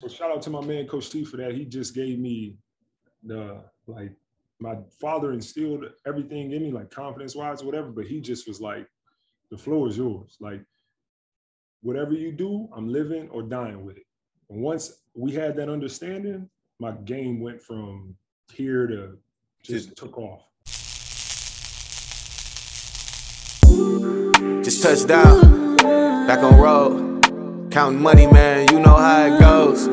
So shout out to my man Coach T for that. He just gave me the like my father instilled everything in me, like confidence wise, whatever. But he just was like, the floor is yours. Like whatever you do, I'm living or dying with it. And once we had that understanding, my game went from here to just took off. Just touched down, back on road. Counting money, man, you know how it goes.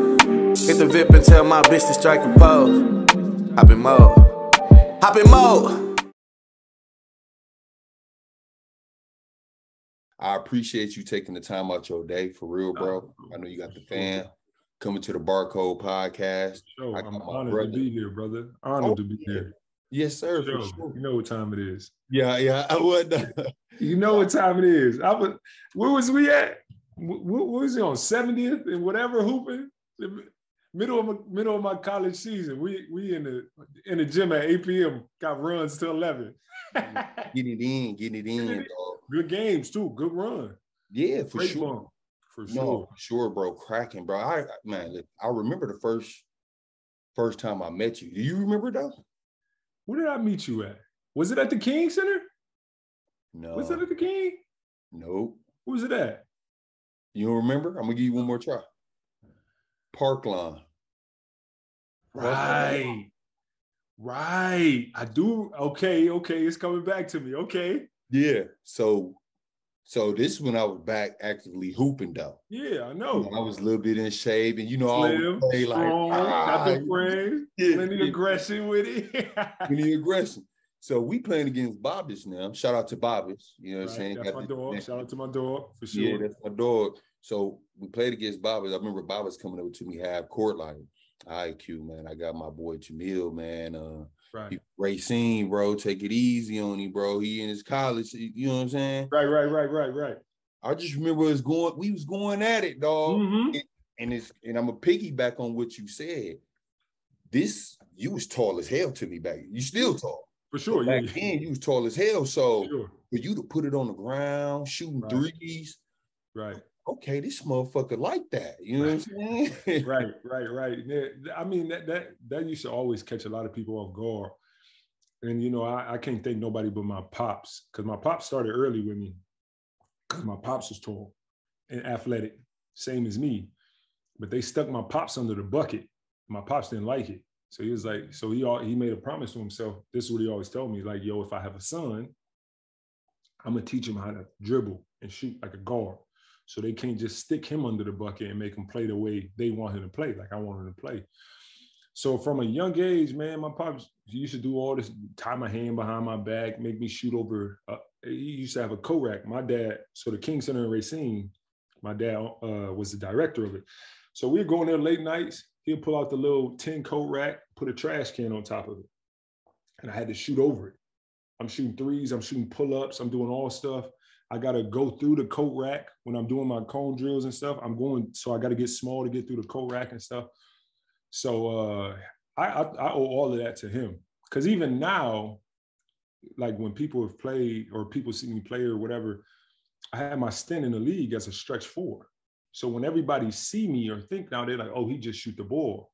Hit the VIP and tell my bitch to strike a pose. Hop in mode, hop in mode. I appreciate you taking the time out your day for real, bro. I know you got the fan coming to the Barcode podcast. Sure, I I'm honored brother. to be here, brother. Honored Oh, to be oh, yeah. here. Yes, sir. for Sure. sure. You know what time it is. Yeah, yeah. I would. You know what time it is. I was. Where was we at? Wh- wh- What was it on 70th and whatever hooping? Middle of my middle of my college season. We we in the in the gym at 8 p.m. Got runs till 11. get it in, get it in, dog. Good games too. Good run. Yeah, for Great sure. bump. For No, sure. for sure, bro. Cracking, bro. I man, I remember the first first time I met you. Do you remember though? Where did I meet you at? Was it at the King Center? No. Was it at the King? Nope. Who was it at? You don't remember? I'm gonna give you one more try. Parkline. Right. Right. I do. Okay. Okay. It's coming back to me. Okay. Yeah. So so this is when I was back actively hooping though. Yeah, I You know. I was a little bit in shape, and you know, I Slim, always play like strong, got the ah, frames, yeah, plenty yeah. aggression with it. Any aggression. So we playing against Bobbish now. Shout out to Bobbish. You know what I'm saying? That's Got my the- dog. Shout out to my dog for sure. Yeah, that's my dog. So we played against Bobbish. I remember Bobbish coming over to me half court like, IQ, man. I got my boy Jamil, man. Uh right. Racine, bro. Take it easy on him, bro. He in his college. You know what I'm saying? Right, right, right, right, right. I just remember us going, we was going at it, dog. Mhm. And it's and I'm a piggyback on what you said. This you was tall as hell to me back. You still tall. For sure. Yeah. Back then you was tall as hell. So Sure. for you to put it on the ground, shooting Right. threes, Right. okay, this motherfucker like that. You know what I'm saying? Right, right, right. I mean that that that used to always catch a lot of people off guard. And you know, I, I can't thank nobody but my pops, because my pops started early with me. Because my pops was tall and athletic, same as me. But they stuck my pops under the bucket. My pops didn't like it. So he was like, so he all he made a promise to himself. This is what he always told me: like, yo, if I have a son, I'm gonna teach him how to dribble and shoot like a guard. So they can't just stick him under the bucket and make him play the way they want him to play, like I want him to play. So from a young age, man, my pops used to do all this, tie my hand behind my back, make me shoot over. Uh, he used to have a co-rack. My dad, so the King Center in Racine, my dad uh, was the director of it. So we'd going there late nights. He'd pull out the little tin coat rack, put a trash can on top of it, and I had to shoot over it. I'm shooting threes. I'm shooting pull-ups. I'm doing all stuff. I gotta go through the coat rack when I'm doing my cone drills and stuff. I'm going, so I gotta get small to get through the coat rack and stuff. So uh, I, I I owe all of that to him. Cause even now, like when people have played or people see me play or whatever, I had my stint in the league as a stretch four. So when everybody see me or think now, they're like, oh, he just shoot the ball.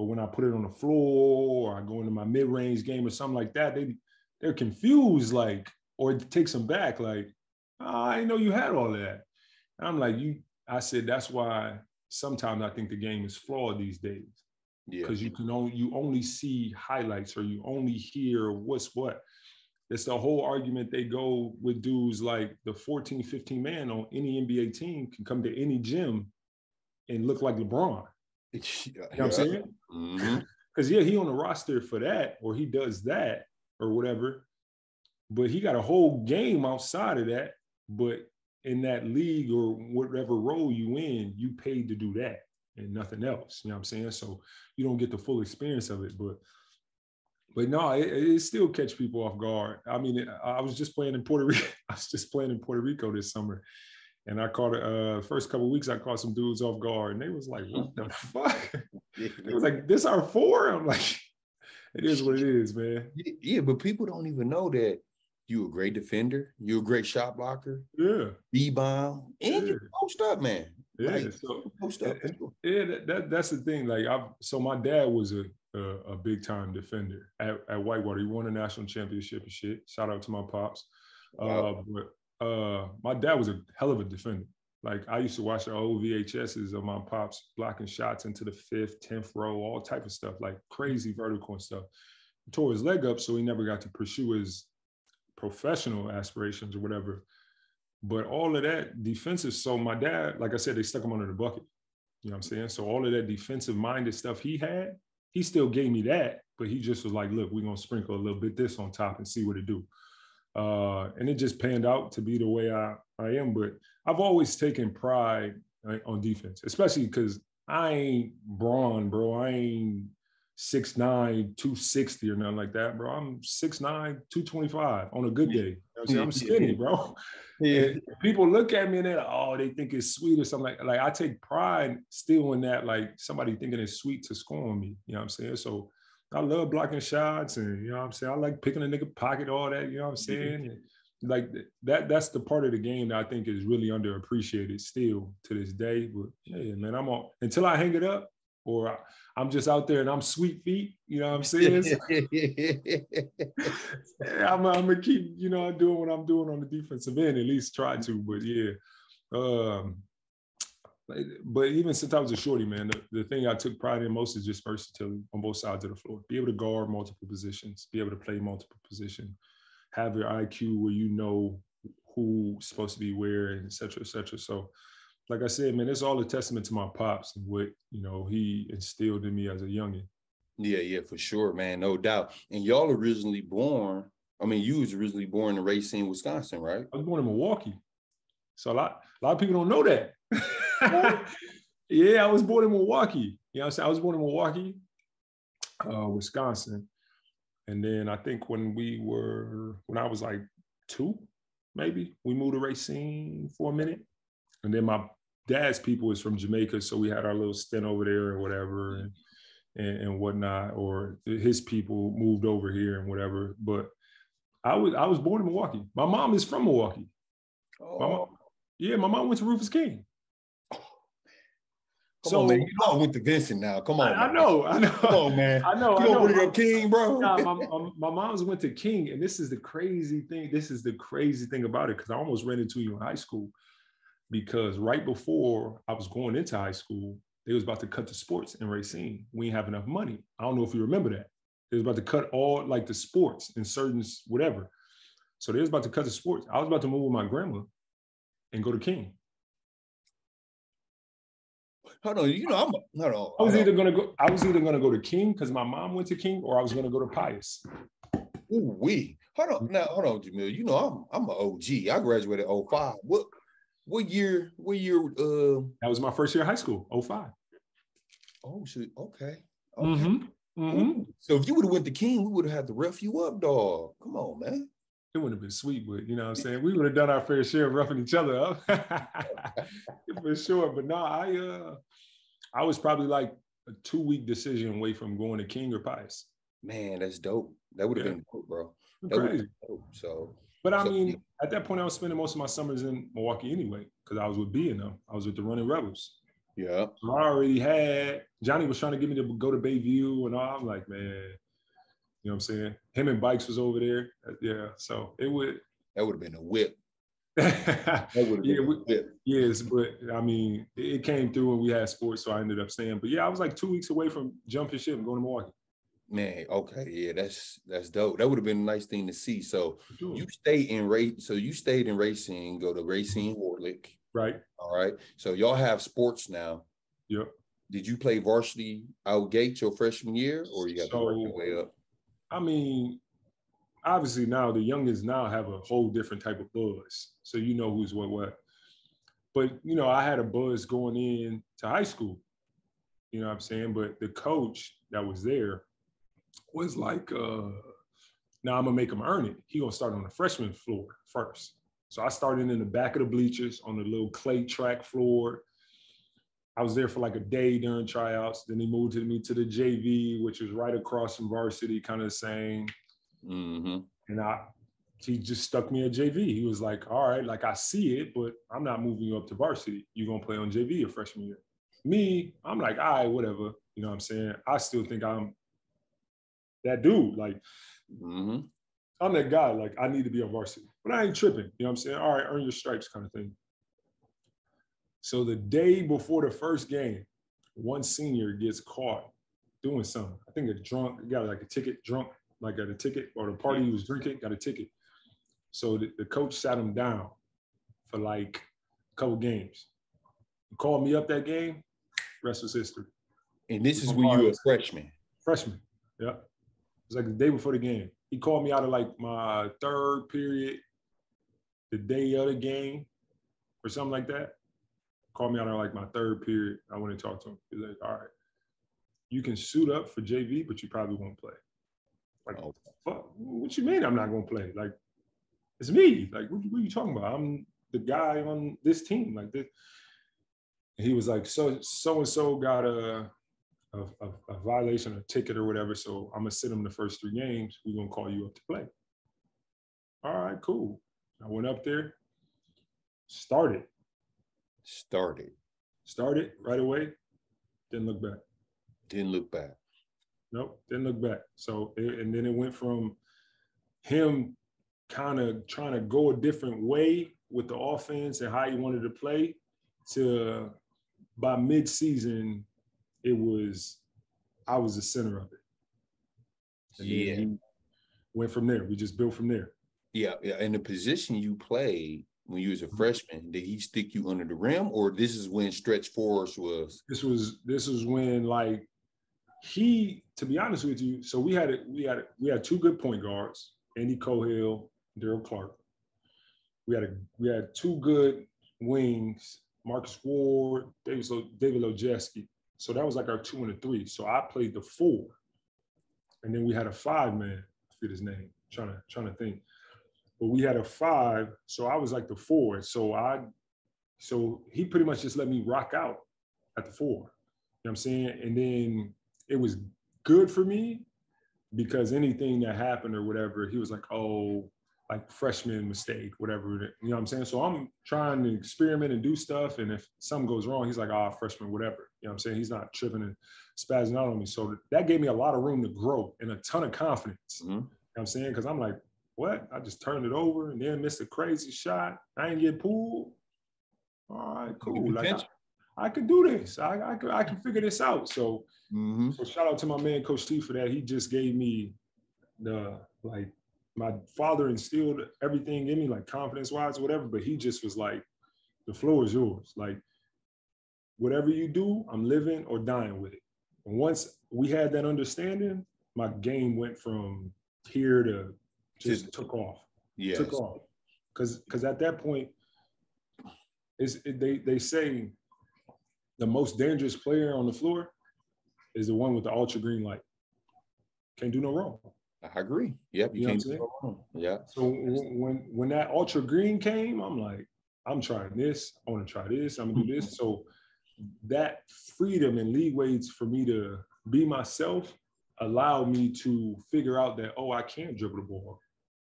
But when I put it on the floor or I go into my mid-range game or something like that, they they're confused, like, or it takes them back, like, oh, I didn't know you had all that. And I'm like, you, I said, that's why sometimes I think the game is flawed these days yeah. because you can only you only see highlights or you only hear what's what. It's the whole argument they go with dudes like the 14, 15 man on any NBA team can come to any gym and look like LeBron. You You know what I'm saying? Mhm. Because yeah, he on the roster for that, or he does that, or whatever. But he got a whole game outside of that. But in that league or whatever role you in, you paid to do that and nothing else. You know what I'm saying? So you don't get the full experience of it. But but no, it, it still catch people off guard. I mean, I I was just playing in Puerto Rico. I was just playing in Puerto Rico this summer. And I caught uh first couple weeks, I caught some dudes off guard, and they was like, "What the fuck?" It was like, "This our four? I'm like, "It is what it is, man." yeah, but people don't even know that you a great defender, you a great shot blocker, Yeah, B bomb, and Yeah. you post up, man. Yeah, Like, so post up. yeah, that, that that's the thing. Like, I so my dad was a a, a big time defender at, at Whitewater. He won a national championship and shit. Shout out to my pops. Wow. Uh, but uh, my dad was a hell of a defender. Like I used to watch the old VHSs of my pops blocking shots into the fifth, tenth row, all type of stuff, like crazy vertical and stuff. He tore his leg up, so he never got to pursue his professional aspirations or whatever. But all of that defensive, so my dad, like I said, they stuck him under the bucket. You know what I'm saying? So all of that defensive minded stuff he had, he still gave me that, but he just was like, look, we're gonna sprinkle a little bit this on top and see what it do. Uh, and it just panned out to be the way I, I am. But I've always taken pride uh, on defense, especially because I ain't brawn, bro. I ain't 6'9, 260 or nothing like that, bro. I'm 6'9, 225 on a good day. You know what I'm, saying? I'm skinny, bro. Yeah. And people look at me and they're like, oh, they think it's sweet or something like like I take pride still in that, like somebody thinking it's sweet to score on me. You know what I'm saying? So I love blocking shots and you know what I'm saying? I like picking a nigga pocket, all that, you know what I'm saying? And, like that that's the part of the game that I think is really underappreciated still to this day. But yeah, man, I'm on until I hang it up or I, I'm just out there and I'm sweet feet, you know what I'm saying? So, I'm, I'm gonna keep, you know, doing what I'm doing on the defensive end, at least try to. But yeah, um, but even since I was a shorty, man, the, the thing I took pride in most is just versatility on both sides of the floor. Be able to guard multiple positions, be able to play multiple positions, have your IQ where you know who's supposed to be where, and et cetera, et cetera. So, like I said, man, it's all a testament to my pops and what you know he instilled in me as a youngin. Yeah, yeah, for sure, man, no doubt. And y'all originally born. I mean, you was originally born in Racine, Wisconsin, right? I was born in Milwaukee. So a lot, a lot of people don't know that. yeah, I was born in Milwaukee. You know what I'm saying? I was born in Milwaukee, uh, Wisconsin. And then I think when we were, when I was like two, maybe, we moved to Racine for a minute. And then my dad's people is from Jamaica. So we had our little stint over there or whatever and, and, and whatnot, or his people moved over here and whatever. But I was I was born in Milwaukee. My mom is from Milwaukee. My mom, yeah, my mom went to Rufus King. Come on, man. You know I went to Vincent now. Come on. I, I know, I know. Come on, man. I know, You bring up King, bro? Nah, my, my, my mom's went to King, and this is the crazy thing. This is the crazy thing about it because I almost ran into you in high school because right before I was going into high school, they was about to cut the sports in Racine. We didn't have enough money. I don't know if you remember that. They was about to cut all like the sports and certain whatever. So they was about to cut the sports. I was about to move with my grandma and go to King. Hold on, you know I'm. Hold on. I was either gonna go. I was either gonna go to King because my mom went to King, or I was gonna go to Pius. Ooh, we. Hold on. Now, hold on, Jamil. You know I'm. I'm an OG. I graduated 05. What? What year? What year? Uh. That was my first year of high school, 05. Oh shit. Okay. Okay. Mm-hmm. Mm-hmm. So if you would have went to King, we would have had to rough you up, dog. Come on, man. It wouldn't have been sweet, but you know what I'm saying? We would have done our fair share of roughing each other up. For sure. But no, I uh I was probably like a two-week decision away from going to King or Pius. Man, that's dope. That would have Yeah. been dope, bro. That Crazy. been dope. So But I So- mean, at that point, I was spending most of my summers in Milwaukee anyway, because I was with B and them. I was with the Running Rebels. yeah. So I already had Johnny was trying to get me to go to Bayview and all. I'm like, man, you know what I'm saying? Him and Bikes was over there. Uh, Yeah. So it would That would have been a whip. That would have been we- a whip. yes, but I mean, it came through and we had sports, so I ended up staying. But yeah, I was like two weeks away from jumping ship and going to Milwaukee. Man, okay, yeah, that's that's dope. That would have been a nice thing to see. So Sure. you stayed in race. So you stayed in Racine. Go to Racine Horlick. right? All right. So y'all have sports now. Yep. Did you play varsity out gate your freshman year, or you got to work your way up? I mean, obviously now the youngins now have a whole different type of buzz. So you know who's what what. But you know, I had a buzz going in to high school. You know what I'm saying? But the coach that was there was like, uh, now I'm gonna make him earn it. He gonna start on the freshman floor first. So I started in the back of the bleachers on the little clay track floor. I was there for like a day during tryouts. Then he moved to me to the JV, which was right across from varsity, kind of the same. Mm-hmm. And I he just stuck me at JV. He was like, all right, like I see it, but I'm not moving you up to varsity. You're gonna play on JV your freshman year. Me, I'm like, all right, whatever. You know what I'm saying? I still think I'm that dude. Like, Mm-hmm. I'm that guy. Like, I need to be on varsity, but I ain't tripping. You know what I'm saying? All right, earn your stripes kind of thing. So the day before the first game, one senior gets caught doing something. I think a drunk got like a ticket, drunk, like got a ticket, or the party he was drinking got a ticket. So the, the coach sat him down for like a couple games. He called me up that game. Rest was history. And this is when you were a freshman. Freshman. Yeah. It was like the day before the game. He called me out of like my third period, the day of the game, or something like that. Called me out of like my third period. I went and talked to him. He's like, all right, you can suit up for JV, but you probably won't play. Like, Oh. fuck, what you mean I'm not gonna play? Like, it's me. Like, what, what are you talking about? I'm the guy on this team. Like this. He was like, so so and so got a a, a, a violation, a ticket or whatever. So I'm gonna sit him the first three games. We're gonna call you up to play. All right, cool. I went up there, started, Started. started right away, didn't look back. Didn't look back. Nope, didn't look back. So it, and then it went from him kind of trying to go a different way with the offense and how he wanted to play to by mid-season, it was I was the center of it. And Yeah. went from there. We just built from there. Yeah, yeah. And the position you played when you was a freshman, did he stick you under the rim, or this is when stretch force was? This was this was when like he, to be honest with you, so we had it, we had it. we had two good point guards, Andy Cohill, Daryl Clark. We had a we had two good wings, Marcus Ward, David David Lojeski. So that was like our two and a three. So I played the four, and then we had a five man. I forget his name. Trying to trying to think, but we had a five. So I was like the four. So I, so he pretty much just let me rock out at the four. You know what I'm saying? And then it was good for me because anything that happened or whatever, he was like, oh, like freshman mistake, whatever. You know what I'm saying? So I'm trying to experiment and do stuff. And if something goes wrong, he's like, ah, freshman, whatever. You know what I'm saying? He's not tripping and spazzing out on me. So that gave me a lot of room to grow and a ton of confidence. Mhm. You know what I'm saying? Because I'm like, what? I just turned it over and then missed a crazy shot. I ain't get pulled. All right, cool. Like I. I can do this. I, I can I can figure this out. So Mhm. so shout out to my man Coach T for that. He just gave me the like my father instilled everything in me, like confidence wise, whatever. But he just was like, the floor is yours. Like whatever you do, I'm living or dying with it. And once we had that understanding, my game went from here to just Just- took off Yes. took off because because at that point is they they say the most dangerous player on the floor is the one with the ultra green light can't do no wrong I agree. Yep. You, You know can't do no wrong. Yeah. so when when that ultra green came i'm like i'm trying this i want to try this i'm gonna do this so that freedom and leeways for me to be myself allowed me to figure out that oh i can dribble the ball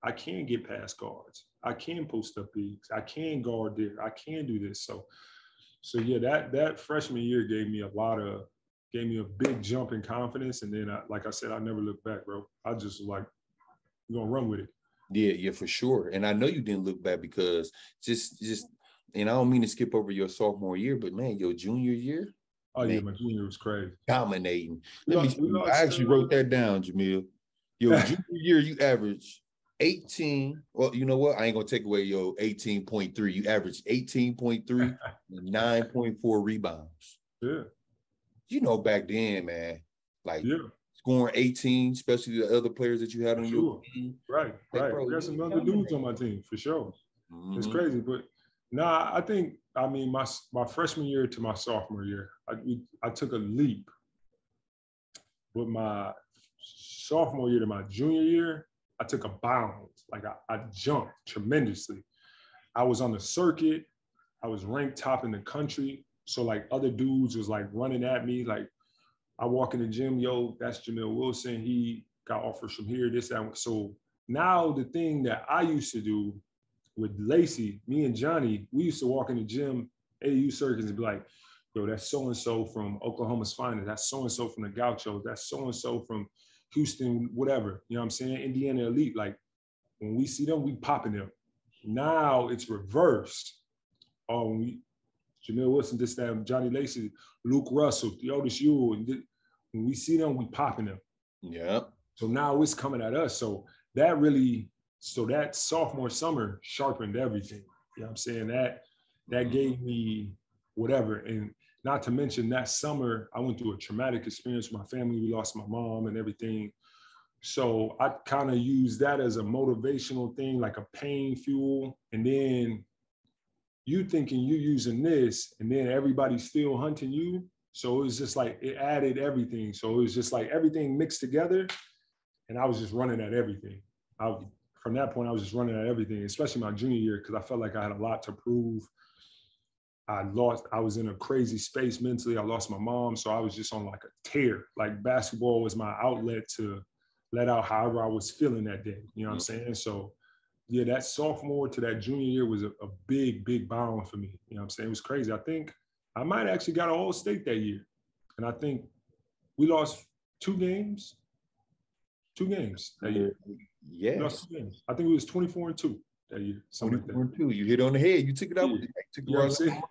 I can get past guards. I can post up bigs. I can guard there. I can do this. So, so yeah, that that freshman year gave me a lot of gave me a big jump in confidence. And then, I, like I said, I never looked back, bro. I just like, we're gonna run with it. Yeah, yeah, for sure. And I know you didn't look back because just just and I don't mean to skip over your sophomore year, but man, your junior year, Oh yeah, my junior was crazy. dominating. Let me lost- we see. lost, I actually uh, wrote that down, Jamil. Your junior year, you averaged 18. Well, you know what? I ain't gonna take away your 18.3. You averaged 18.3 and 9.4 rebounds. Yeah, You know, back then, man, like yeah, scoring 18, especially the other players that you had on your team. right, right. got some other dudes on my team for sure. It's Mhm. crazy, but nah, I think I mean my my freshman year to my sophomore year, I I took a leap. But my sophomore year to my junior year, I took a bound. Like I, I jumped tremendously. I was on the circuit. I was ranked top in the country. So like other dudes was like running at me. Like I walk in the gym, yo, that's Jamil Wilson. He got offers from here, this, that. So now the thing that I used to do with Lacey, me and Johnny, we used to walk in the gym, AU circuits, and be like, yo, that's so and so from Oklahoma's finest. That's so and so from the Gauchos. That's so and so from Houston, whatever. You know what I'm saying? Indiana Elite. Like when we see them, we popping them. Now it's reversed. Oh, when we Jamil Wilson, this, that, Johnny Lacey, Luke Russell, Theodis Ewell, and when we see them, we popping them. Yeah. So now it's coming at us. So that really, so that sophomore summer sharpened everything. You know what I'm saying? That that Mm-hmm. gave me whatever. And not to mention that summer, I went through a traumatic experience with my family. We lost my mom and everything. So I kind of use that as a motivational thing, like a pain fuel. And then you thinking you using this, and then everybody's still hunting you. So it was just like it added everything. So it was just like everything mixed together. And I was just running at everything. I from that point, I was just running at everything, especially my junior year, because I felt like I had a lot to prove. I lost, I was in a crazy space mentally. I lost my mom. So I was just on like a tear. Like basketball was my outlet to let out however I was feeling that day. You know what I'm mm-hmm. saying? So yeah, that sophomore to that junior year was a, a big, big bound for me. You know what I'm saying? It was crazy. I think I might actually got an all state that year. And I think we lost two games. Two games that year. Yeah. lost two games. I think it was 24 and 2 that year. Something like. 24 two. You hit on the head. You took it out. with Yeah. took it You know what I'm right saying? out.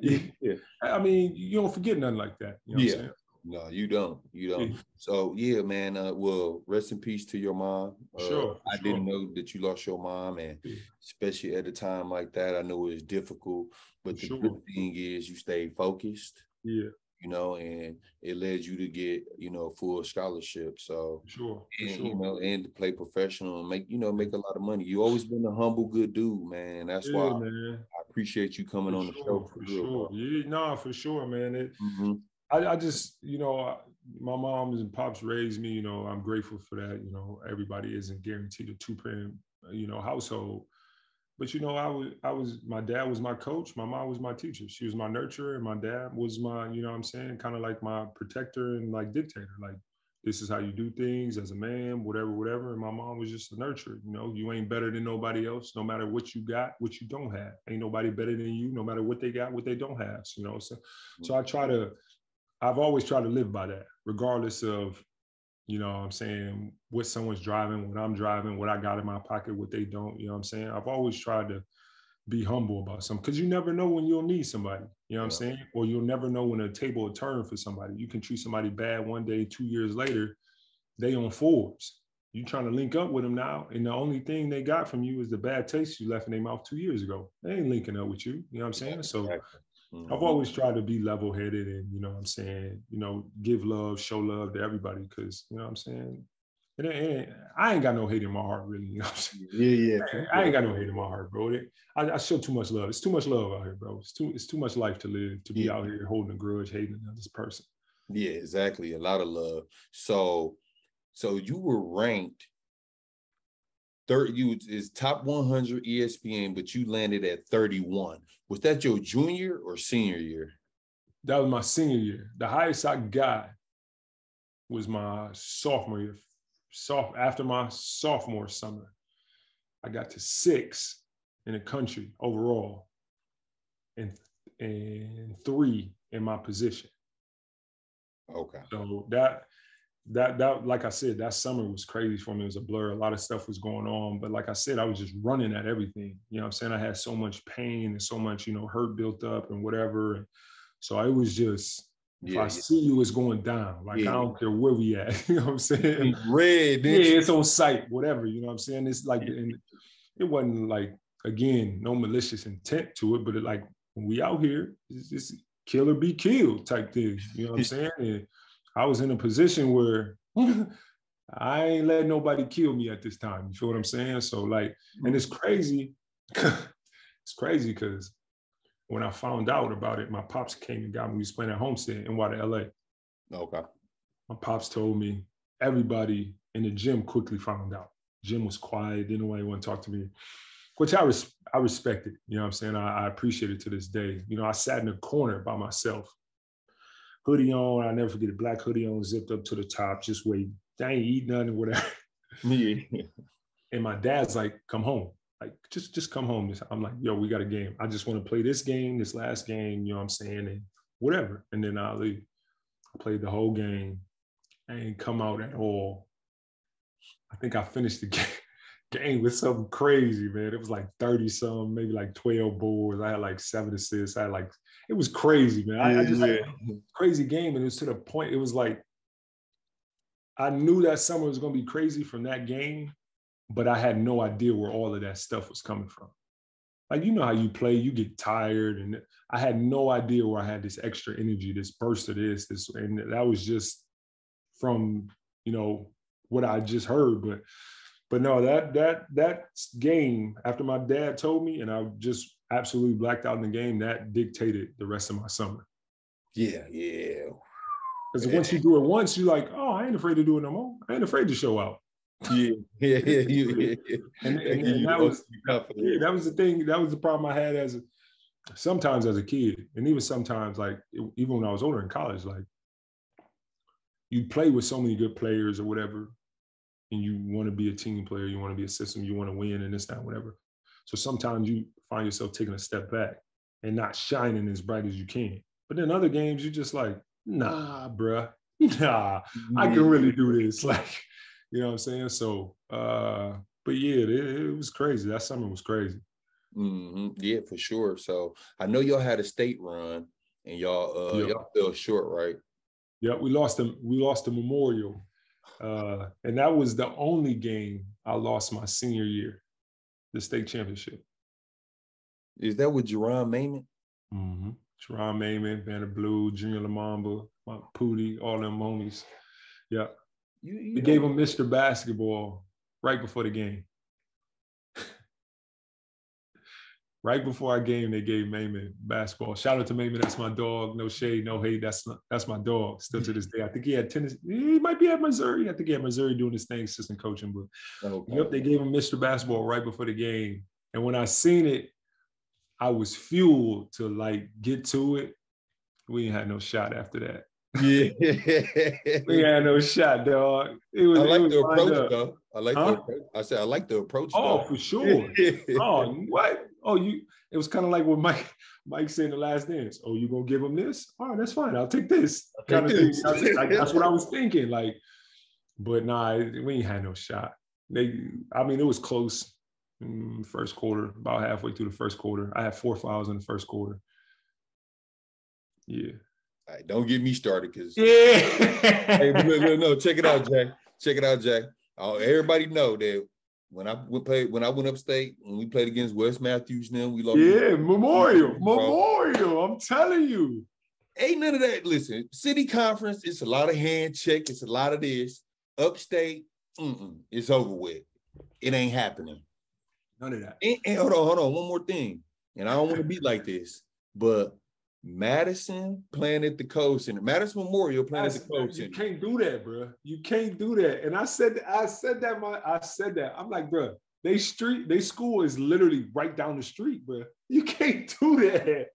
Yeah. Yeah. I mean, you don't forget nothing like that. You know what Yeah. No, you don't. You don't. Yeah. So yeah, man. Uh, well, rest in peace to your mom. Uh, Sure, I sure. didn't know that you lost your mom, and Yeah. especially at a time like that, I know it's difficult. But the Sure. good thing is you stayed focused. Yeah, You know, and it led you to get you know full scholarship. So sure. And sure. you know, and to play professional and make you know make a lot of money. You always been a humble, good dude, man. That's yeah, why man. I appreciate you coming For on the show for real, sure. bro. Yeah, no, for sure, man. It, Mhm. I, I just, you know, I- my mom and pops raised me. You know, I'm grateful for that. You know, everybody isn't guaranteed a two parent, you know, household. But you know, I was, I was, my dad was my coach. My mom was my teacher. She was my nurturer, and my dad was my, you know, what I'm saying, kind of like my protector and like dictator. Like, this is how you do things as a man, whatever, whatever. And my mom was just a nurturer. You know, you ain't better than nobody else, no matter what you got, what you don't have. Ain't nobody better than you, no matter what they got, what they don't have. You know, so, so mm. I try to I've always tried to live by that, regardless of, you know, what I'm saying what someone's driving, what I'm driving, what I got in my pocket, what they don't. You know, what I'm saying I've always tried to be humble about something because you never know when you'll need somebody. You know what I'm saying, or you'll never know when a table will turn for somebody. You can treat somebody bad one day, two years later, they on Forbes. You trying to link up with them now, and the only thing they got from you is the bad taste you left in their mouth two years ago. They ain't linking up with you. You know what I'm saying? So. Exactly. I've always tried to be level headed and, you know what I'm saying, you know, give love, show love to everybody because, you know what I'm saying? It ain't, it ain't- I ain't got no hate in my heart, really. You know what I'm saying? Yeah, yeah. I ain't got no hate in my heart, bro. It- I, I show too much love. It's too much love out here, bro. It's too it's too much life to live to be Yeah. out here holding a grudge, hating another person. Yeah, exactly. A lot of love. So, so you were ranked third. You is top 100 ESPN, but you landed at 31. Was that your junior or senior year? That was my senior year. The highest I got was my sophomore year. Soft after my sophomore summer, I got to six in the country overall, and and three in my position. Okay. So that that that like I said, that summer was crazy for me. It was a blur. A lot of stuff was going on, but like I said, I was just running at everything. You know, what I'm saying I had so much pain and so much you know hurt built up and whatever. And so I was just if Yeah, I yeah. see you, it's going down. Like Yeah. I don't care where we at. you know what I'm saying? Red. yeah, you? it's on site, whatever. You know what I'm saying? It's like and it wasn't like again no malicious intent to it, but it like when we out here, it's just kill or be killed type thing. You know what I'm saying? And I was in a position where I ain't let nobody kill me at this time. You feel what I'm saying? So like, and it's mm-hmm. crazy. it's crazy because when I found out about it, my pops came and got me. We was playing at Homestead in Water, LA. Okay. My pops told me everybody in the gym quickly found out. Gym was quiet, didn't nobody want to talk to me, which I res- I respected. You know what I'm saying? I, I appreciate it to this day. You know, I sat in a corner by myself, hoodie on. I never forget it, black hoodie on, zipped up to the top, just waiting. I ain't eat nothing, whatever. Yeah. And my dad's like, come home. Like, just just come home. I'm like, yo, we got a game. I just want to play this game, this last game, you know what I'm saying? And whatever. And then I'll leave. I played the whole game. I ain't come out at all. I think I finished the game, game with something crazy, man. It was like 30 some, maybe like 12 boards. I had like seven assists. I had like, it was crazy, man. I, I just had crazy game. And it was to the point, it was like, I knew that summer was going to be crazy from that game, but I had no idea where all of that stuff was coming from. Like, you know how you play, you get tired. And I had no idea where I had this extra energy, this burst of this, this, and that was just from, you know, what I just heard. But, but no, that, that, that game after my dad told me, and I just absolutely blacked out in the game, that dictated the rest of my summer. Yeah, yeah. Because once you do it once, you're like, oh, I ain't afraid to do it no more. I ain't afraid to show out. Yeah, yeah, yeah. yeah. and, and, and that was yeah, that was the thing. That was the problem I had as a, sometimes as a kid, and even sometimes like even when I was older in college, like you play with so many good players or whatever, and you want to be a team player, you want to be a system, you want to win, and this, that, whatever. So sometimes you find yourself taking a step back and not shining as bright as you can. But then other games, you're just like, nah, bruh, nah, I can really do this. Like, you know what I'm saying? So, uh, but yeah, it, it was crazy. That summer was crazy. Mm-hmm. Yeah, for sure. So I know y'all had a state run and y'all uh y'all fell short, right? Yeah, we lost them. We lost the memorial. Uh, and that was the only game I lost my senior year, the state championship. Is that with Jeronne Maymon? Mm-hmm. Jeronne Vander Blue, Junior Lomomba, my Pootie, all them homies. Yeah. You, you they gave him Mr. Basketball right before the game. Right before our game, they gave Maymon basketball. Shout out to Maymon, that's my dog. No shade, no hate. That's not, that's my dog. Still to this day, I think he had tennis. He might be at Missouri. I think he had Missouri doing his thing, assistant coaching. But okay. yep, they gave him Mr. Basketball right before the game. And when I seen it, I was fueled to like get to it. We ain't had no shot after that. Yeah, we had no shot, dog. It was. I like the approach, though. I like huh? the approach. I said I like the approach. Oh, though. for sure. oh, what? Oh, you. It was kind of like what Mike Mike said in the last dance. Oh, you gonna give him this? All right, that's fine. I'll take this. kind of thing. Like, that's what I was thinking. Like, but nah, we ain't had no shot. They. I mean, it was close. First quarter, about halfway through the first quarter. I had four fouls in the first quarter. Yeah. All right, don't get me started because yeah. hey, no, check it out, Jack. Check it out, Jack. Oh, everybody know that when I played when I went upstate when we played against Wes Matthews, then we lost. Yeah, Memorial, Memorial. I'm telling you, ain't none of that. Listen, city conference, it's a lot of hand check. It's a lot of this. Upstate, it's over with. It ain't happening. None of that. And, and hold on, hold on. One more thing, and I don't want to be like this, but Madison playing at the Kohl Center, Madison Memorial playing at the Kohl Center. You can't do that, bro. You can't do that. And I said, I said that, my, I said that. I'm like, bro, they street, they school is literally right down the street, bro. You can't do that.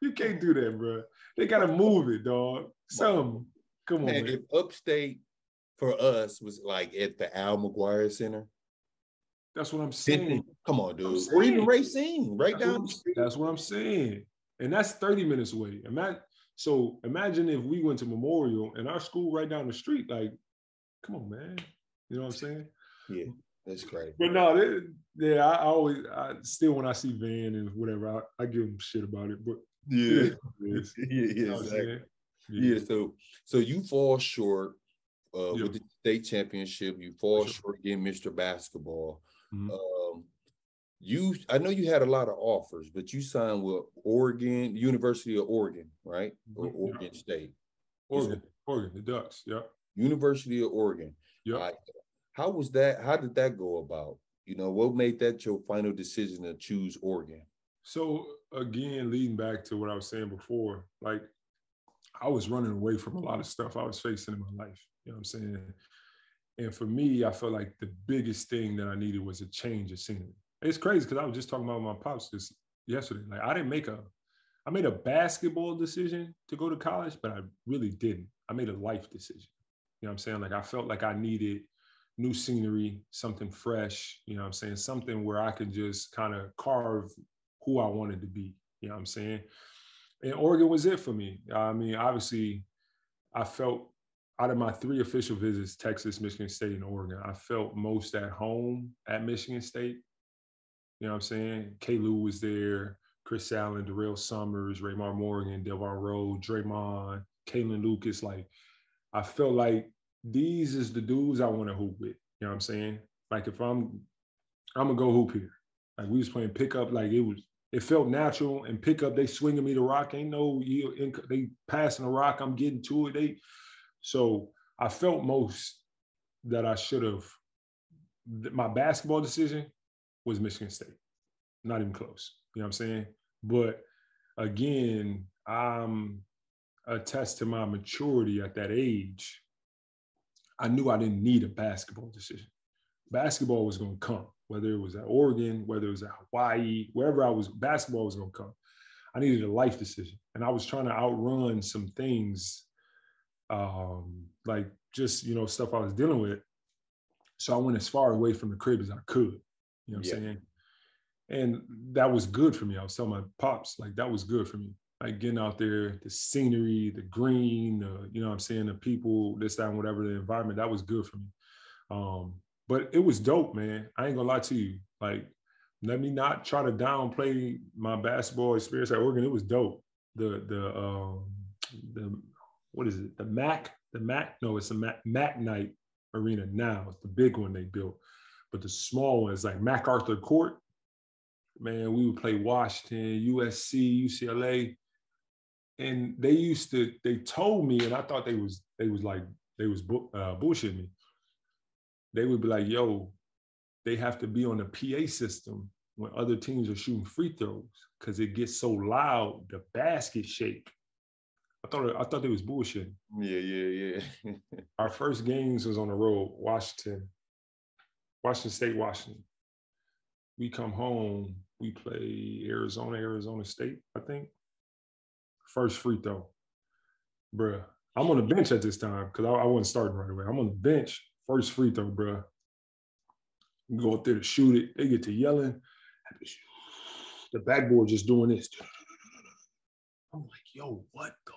You can't do that, bro. They gotta move it, dog. Some, come on, man. man. If upstate for us was like at the Al McGuire Center, that's what I'm saying. Come on, dude. Or even Racine, right that's down the street. That's what I'm saying and that's 30 minutes away. Imagine, so imagine if we went to Memorial and our school right down the street. Like, come on, man. You know what I'm saying? Yeah, that's great. But no, they, yeah, I always, I still when I see Van and whatever, I, I give them shit about it. But yeah, yeah, yeah, exactly. Yeah. yeah. so so you fall short uh, with the state championship. You fall sure. short again, Mr. Basketball. Mm-hmm. Um, you I know you had a lot of offers, but you signed with Oregon, University of Oregon, right? Or mm-hmm. Oregon. State. Oregon, Oregon, the Ducks, yeah. University of Oregon. Yeah. How was that? How did that go about? You know, what made that your final decision to choose Oregon? So again, leading back to what I was saying before, like I was running away from a lot of stuff I was facing in my life. You know what I'm saying? And for me, I felt like the biggest thing that I needed was a change of scenery. It's crazy because I was just talking about my pops just yesterday. Like I didn't make a, I made a basketball decision to go to college, but I really didn't. I made a life decision. You know what I'm saying? Like I felt like I needed new scenery, something fresh, you know what I'm saying? Something where I could just kind of carve who I wanted to be, you know what I'm saying? And Oregon was it for me. I mean, obviously, I felt out of my three official visits, Texas, Michigan State, and Oregon, I felt most at home at Michigan State. You know what I'm saying? K. Lou was there, Chris Allen, Durrell Summers, Raymar Morgan, Delvon Roe, Draymond, Kalin Lucas. Like, I felt like these is the dudes I want to hoop with. You know what I'm saying? Like if I'm I'm gonna go hoop here. Like we was playing pickup, like it was it felt natural and pickup. They swinging me the rock. Ain't no you they passing the rock. I'm getting to it. They so I felt most that I should have. My basketball decision was Michigan State. Not even close. You know what I'm saying? But again, I'm attest to my maturity at that age I knew I didn't need a basketball decision. Basketball was going to come, whether it was at Oregon, whether it was at Hawaii, wherever I was, basketball was going to come. I needed a life decision. And I was trying to outrun some things, um, like just, you know, stuff I was dealing with. So I went as far away from the crib as I could. You know what yeah. I'm saying? And that was good for me. I was telling my pops, like, that was good for me like getting out there, the scenery, the green, the, you know what I'm saying, the people, this, that, and whatever, the environment, that was good for me. Um, but it was dope, man. I ain't gonna lie to you. Like, let me not try to downplay my basketball experience at Oregon. It was dope. The the um the what is it? The Mac, the Mac, no, it's a Mac, Mac Knight Arena now. It's the big one they built. But the small one is like MacArthur Court. Man, we would play Washington, USC, UCLA and they used to they told me and i thought they was they was like they was uh, bullshitting me. They would be like yo they have to be on the pa system when other teams are shooting free throws because it gets so loud the basket shake. I thought i thought they was bullshitting. Yeah yeah yeah. Our first games was on the road washington washington state washington we come home we play arizona arizona state i think first free throw. Bruh, I'm on the bench at this time because I, I, wasn't starting right away. I'm on the bench, first free throw, bruh. Go up there to shoot it. They get to yelling. The backboard just doing this. I'm like, yo, what the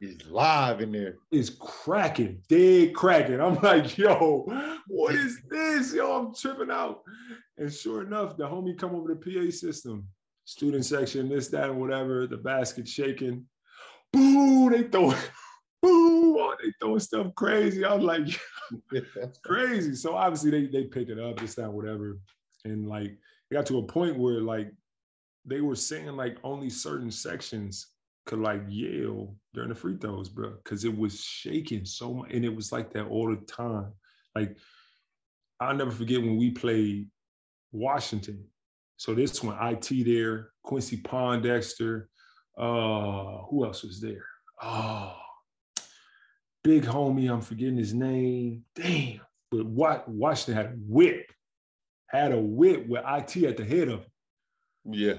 It's live in there. It's cracking, dead cracking. I'm like, yo, what is this? Yo, I'm tripping out. And sure enough, the homie come over the PA system student section, this, that, and whatever, the basket shaking. Boo, they throw boo, oh, they throwing stuff crazy. I was like, that's crazy. So obviously they they pick it up, this, that, whatever. And like it got to a point where like they were saying like only certain sections could like yell during the free throws, bro, because it was shaking so much. And it was like that all the time. Like I'll never forget when we played Washington so this one, IT there, Quincy Pondexter. Uh, who else was there? Oh, big homie, I'm forgetting his name. Damn. But what Washington had a whip, had a whip with IT at the head of it. Yeah.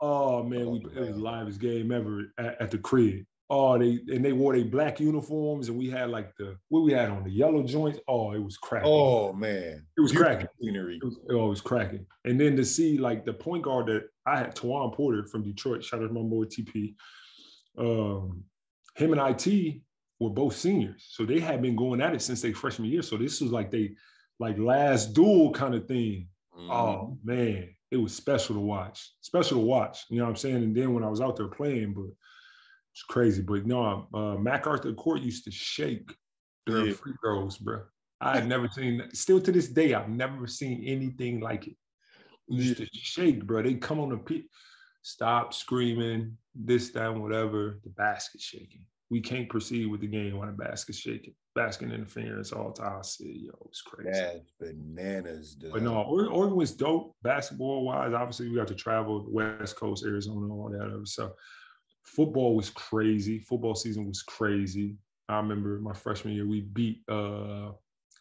Oh man, we, it was the livest game ever at, at the crib. Oh, they and they wore their black uniforms, and we had like the what we had on the yellow joints. Oh, it was cracking. Oh man, it was cracking. Scenery. It was, oh, it was cracking. And then to see like the point guard that I had, Tajuan Porter from Detroit. Shout out to my boy TP. Um, him and IT were both seniors, so they had been going at it since they freshman year. So this was like they like last duel kind of thing. Mm. Oh man, it was special to watch. Special to watch. You know what I'm saying? And then when I was out there playing, but it's crazy, but no, uh, MacArthur Court used to shake during yeah. free throws, bro. I had never seen, still to this day, I've never seen anything like it. it used yeah. to shake, bro. They come on the pit, stop screaming, this, that, whatever. The basket shaking. We can't proceed with the game when a basket's shaking. Basket interference all time. I said, yo, it's crazy. That's bananas, dude. But no, Oregon was dope basketball wise. Obviously, we got to travel West Coast, Arizona, all that other stuff football was crazy. Football season was crazy. I remember my freshman year, we beat uh,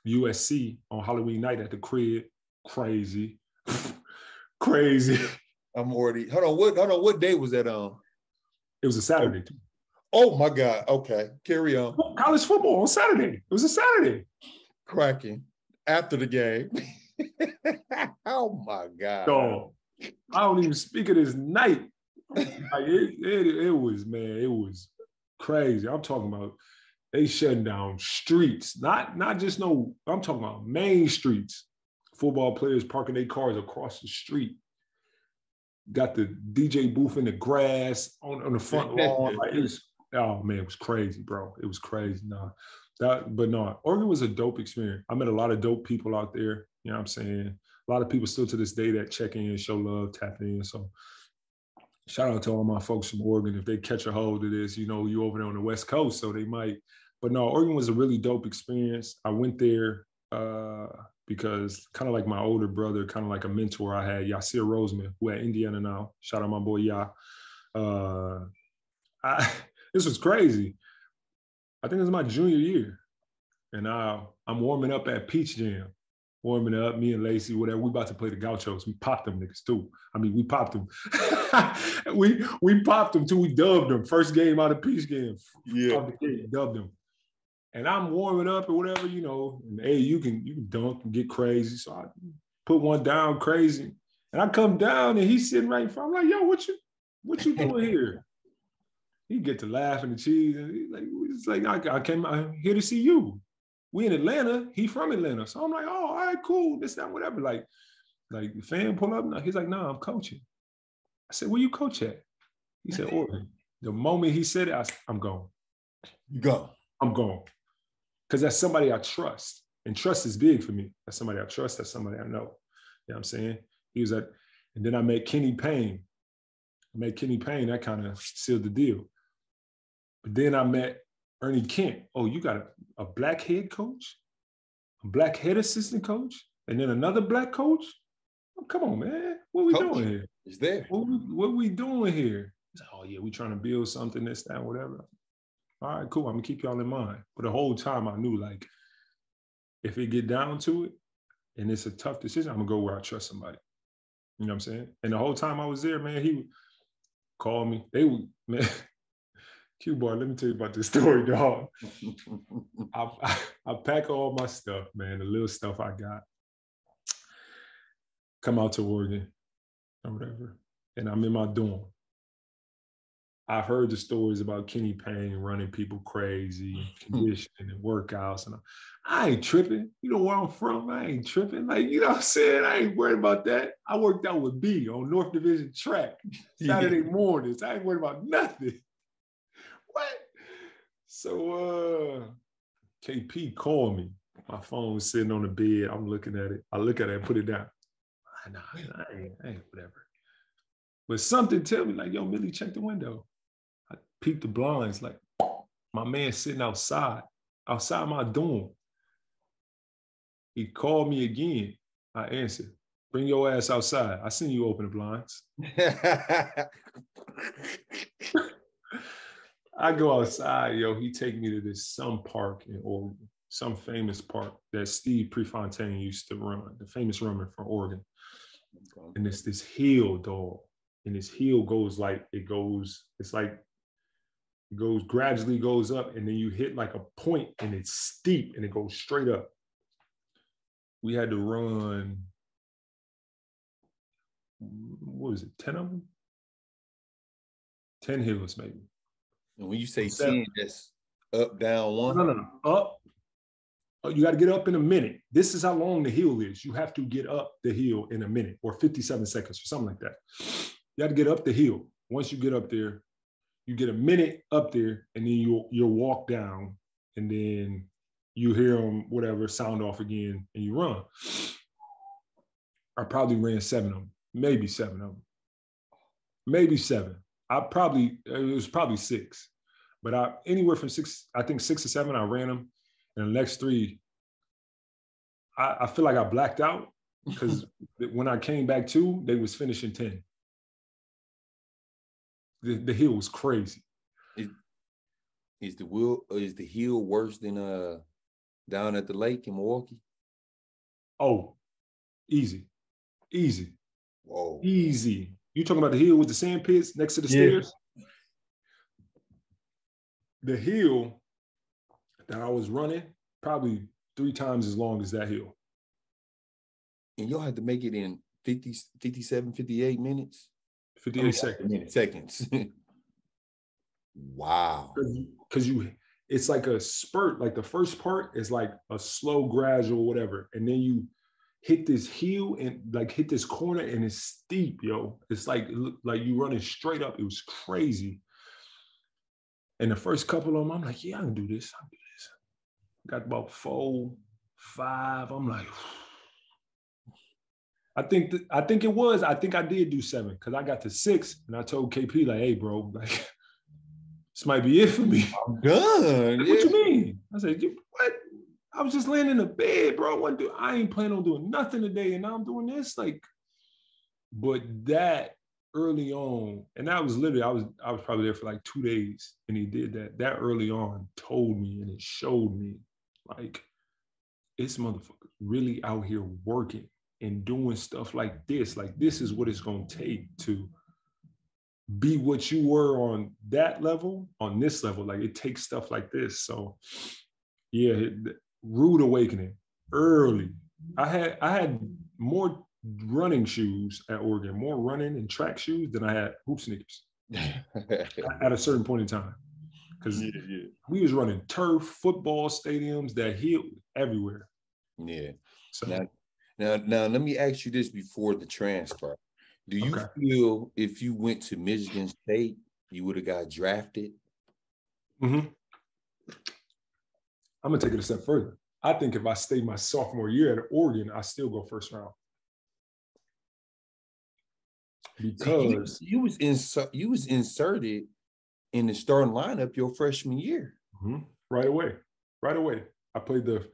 USC on Halloween night at the crib. Crazy, crazy. I'm already. Hold on. What? Hold on. What day was that on? It was a Saturday. Oh my God. Okay, carry on. College football on Saturday. It was a Saturday. Cracking. after the game. oh my god! Dog, I don't even speak of this night. Like it, it, it was man, it was crazy. I'm talking about they shutting down streets, not not just no. I'm talking about main streets. Football players parking their cars across the street. Got the DJ booth in the grass on, on the front lawn. Like it was, oh man, it was crazy, bro. It was crazy. Nah, that but no, Oregon was a dope experience. I met a lot of dope people out there. You know what I'm saying? A lot of people still to this day that check in, show love, tap in. So shout out to all my folks from Oregon. If they catch a hold of this, you know, you over there on the West Coast, so they might. But no, Oregon was a really dope experience. I went there uh, because kind of like my older brother, kind of like a mentor I had, Yasir Rosemond, who at Indiana now. Shout out my boy Ya. Uh, I, this was crazy. I think it was my junior year, and I, I'm warming up at Peach Jam warming up, me and Lacey, whatever. We about to play the Gauchos. We popped them niggas too. I mean, we popped them. we we popped them too. We dubbed them. First game out of Peach Jam. Yeah. Game, dubbed them. And I'm warming up or whatever, you know. And hey, you can you can dunk and get crazy. So I put one down crazy. And I come down and he's sitting right in front. I'm like, yo, what you what you doing here? He get to laughing and the cheese. And he's like, it's like I, I came I'm here to see you we in Atlanta. He from Atlanta. So I'm like, oh, all right, cool. This, that, whatever. Like, like the fan pull up. He's like, no, nah, I'm coaching. I said, where you coach at? He said, Oregon. The moment he said it, I, I'm gone. You go. I'm gone. Because that's somebody I trust. And trust is big for me. That's somebody I trust. That's somebody I know. You know what I'm saying? He was at, and then I met Kenny Payne. I met Kenny Payne. That kind of sealed the deal. But then I met Ernie Kent. Oh, you got a, a black head coach, a black head assistant coach, and then another black coach. Oh, come on, man. What we coach, doing here? Is there. What we, what we doing here? Like, oh, yeah, we trying to build something, this, that, whatever. All right, cool. I'm gonna keep y'all in mind. But the whole time I knew like if it get down to it and it's a tough decision, I'm gonna go where I trust somebody. You know what I'm saying? And the whole time I was there, man, he would call me. They would, man, Q bar, let me tell you about this story, dog. I, I, I, pack all my stuff, man, the little stuff I got. Come out to Oregon or whatever. And I'm in my dorm. I've heard the stories about Kenny Payne running people crazy, conditioning and workouts. And I, I ain't tripping. You know where I'm from? I ain't tripping. Like, you know what I'm saying? I ain't worried about that. I worked out with B on North Division track Saturday mornings. I ain't worried about nothing? So uh KP called me. My phone was sitting on the bed. I'm looking at it. I look at it and put it down. I know, I ain't, I ain't whatever. But something tell me, like, yo, Millie, check the window. I peeped the blinds, like my man sitting outside, outside my dorm. He called me again. I answered, bring your ass outside. I seen you open the blinds. I go outside, yo. He take me to this some park in Oregon, some famous park that Steve Prefontaine used to run, the famous runner from Oregon. And it's this hill, dog. And this hill goes like it goes. It's like it goes gradually goes up, and then you hit like a point, and it's steep, and it goes straight up. We had to run. What was it? Ten of them. Ten hills, maybe and when you say Seven. 10, that's up, down, one? No, no, no. Up. Uh, you got to get up in a minute. This is how long the hill is. You have to get up the hill in a minute or 57 seconds or something like that. You got to get up the hill. Once you get up there, you get a minute up there and then you'll, you'll walk down and then you hear them, whatever, sound off again and you run. I probably ran seven of them, maybe seven of them, maybe seven. I probably it was probably six, but I anywhere from six, I think six or seven, I ran them, and the next three, I, I feel like I blacked out because when I came back to, they was finishing ten. The, the hill was crazy. Is, is the wheel is the hill worse than uh down at the lake in Milwaukee? Oh, easy, easy, whoa, easy. You talking about the hill with the sand pits next to the yeah. stairs? The hill that I was running probably three times as long as that hill. and y'all had to make it in 50, 57, 58 minutes. 58 I mean, seconds. minutes, seconds. wow. Because you, it's like a spurt. Like the first part is like a slow, gradual, whatever, and then you hit this hill and like hit this corner and it's steep, yo. It's like like you running straight up. It was crazy. And the first couple of them, I'm like, yeah, I can do this. I can do this. Got about four, five. I'm like, I think th- I think it was. I think I did do seven because I got to six and I told KP like, hey, bro, like this might be it for me. I'm done. Yeah. What you mean? I said, you? I was just laying in the bed, bro. I, wasn't do- I ain't planning on doing nothing today, and now I'm doing this. Like, but that early on, and that was literally, I was I was probably there for like two days, and he did that. That early on told me and it showed me, like, this motherfucker really out here working and doing stuff like this. Like, this is what it's gonna take to be what you were on that level, on this level. Like, it takes stuff like this. So, yeah, rude awakening early. I had I had more running shoes at Oregon, more running and track shoes than I had hoop sneakers at a certain point in time. Because yeah, yeah. we was running turf, football stadiums, that hill everywhere. Yeah. So Now, now, now, let me ask you this before the transfer. Do you Okay. feel if you went to Michigan State, you would have got drafted? mhm. I'm gonna take it a step further. I think if I stay my sophomore year at Oregon, I still go first round. See, you, Because you was inser- you was inserted in the starting lineup your freshman year. Mhm. Right away. Right away. I played the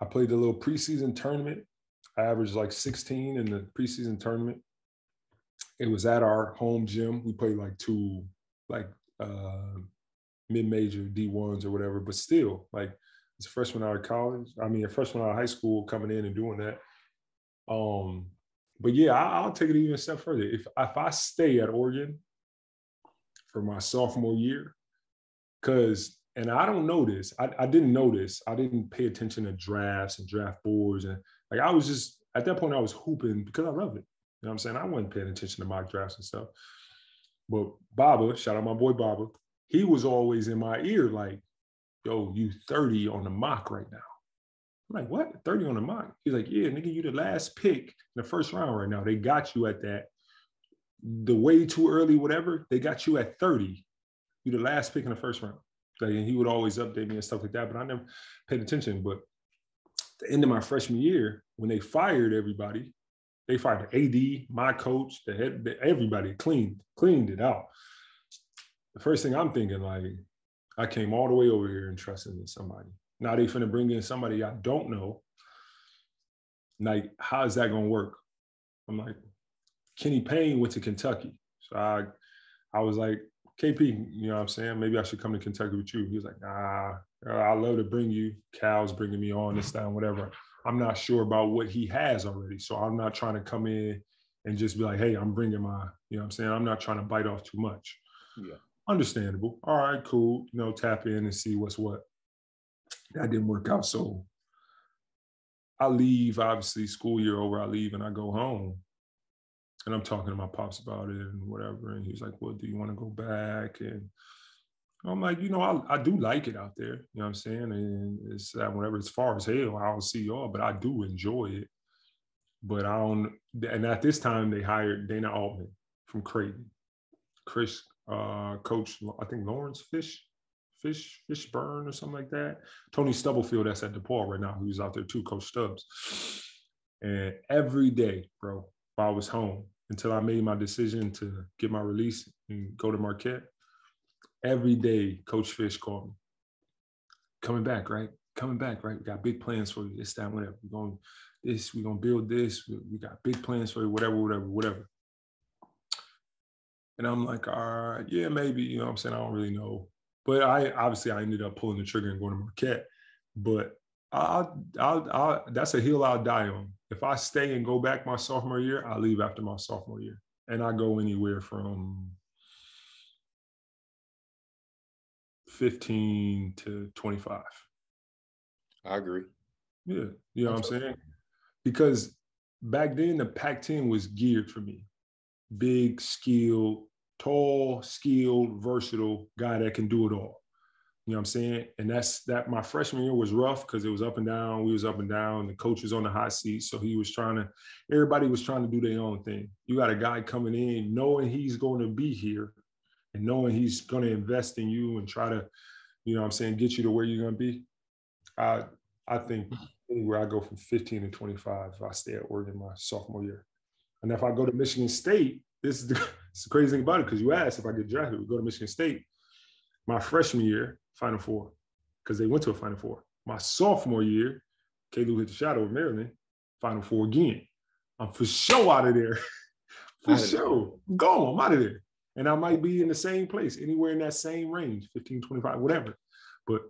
I played the little preseason tournament. I averaged like 16 in the preseason tournament. It was at our home gym. We played like two like uh mid-major D1s or whatever, but still like a freshman out of college, I mean a freshman out of high school coming in and doing that. Um, but yeah, I, I'll take it even a step further. If if I stay at Oregon for my sophomore year, because and I don't know this. I, I didn't know this. I didn't pay attention to drafts and draft boards. And like I was just at that point, I was hooping because I loved it. You know what I'm saying? I wasn't paying attention to mock drafts and stuff. But Baba, shout out my boy Baba, he was always in my ear, like, yo, you 30 on the mock right now. I'm like, what? 30 on the mock? He's like, yeah, nigga, you the last pick in the first round right now. They got you at that. The way too early, whatever, they got you at 30. You the last pick in the first round. Like, and he would always update me and stuff like that, but I never paid attention. But the end of my freshman year, when they fired everybody, they fired the AD, my coach, the head, everybody cleaned, cleaned it out. The first thing I'm thinking, like, I came all the way over here and trusted in somebody. Now they finna bring in somebody I don't know. Like, how is that gonna work? I'm like, Kenny Payne went to Kentucky. So I I was like, KP, you know what I'm saying? Maybe I should come to Kentucky with you. He was like, nah, I love to bring you. Cal's bringing me on this time, whatever. I'm not sure about what he has already. So I'm not trying to come in and just be like, hey, I'm bringing my, you know what I'm saying? I'm not trying to bite off too much. Yeah. Understandable. All right, cool. You know, tap in and see what's what. That didn't work out. So I leave, obviously, school year over, I leave and I go home. And I'm talking to my pops about it and whatever. And he's like, Well, do you want to go back? And I'm like, you know, I, I do like it out there. You know what I'm saying? And it's that whenever it's far as hell, I don't see y'all, but I do enjoy it. But I don't, and at this time they hired Dana Altman from Creighton. Chris, uh, coach, I think Lawrence Fish, Fish, Fishburne or something like that. Tony Stubblefield, that's at DePaul right now, who's out there too, Coach Stubbs. And every day, bro, while I was home, until I made my decision to get my release and go to Marquette, every day, Coach Fish called me. Coming back, right? Coming back, right? We got big plans for you. This, that, whatever. We're going this, we're gonna build this. We, we got big plans for you, whatever, whatever, whatever. And I'm like, all right, yeah, maybe, you know what I'm saying? I don't really know. But I obviously I ended up pulling the trigger and going to Marquette. But I'll, I'll, I'll, that's a hill I'll die on. If I stay and go back my sophomore year, I leave after my sophomore year. And I go anywhere from 15 to 25. I agree. Yeah. You know what I'm saying? Because back then the Pac-10 was geared for me. Big, skilled, tall, skilled, versatile guy that can do it all. You know what I'm saying? And that's that my freshman year was rough because it was up and down. We was up and down. The coach was on the hot seat. So he was trying to, everybody was trying to do their own thing. You got a guy coming in knowing he's going to be here and knowing he's going to invest in you and try to, you know what I'm saying, get you to where you're going to be. I I think anywhere I go from 15 to 25, if I stay at Oregon my sophomore year. And if I go to Michigan State, this is the, it's the crazy thing about it because you asked if I get drafted, we go to Michigan State. My freshman year, Final Four, because they went to a Final Four. My sophomore year, Kalu hit the shadow of Maryland, Final Four again. I'm for sure out of there. for sure. Go, I'm out of there. And I might be in the same place, anywhere in that same range, 15, 25, whatever. But,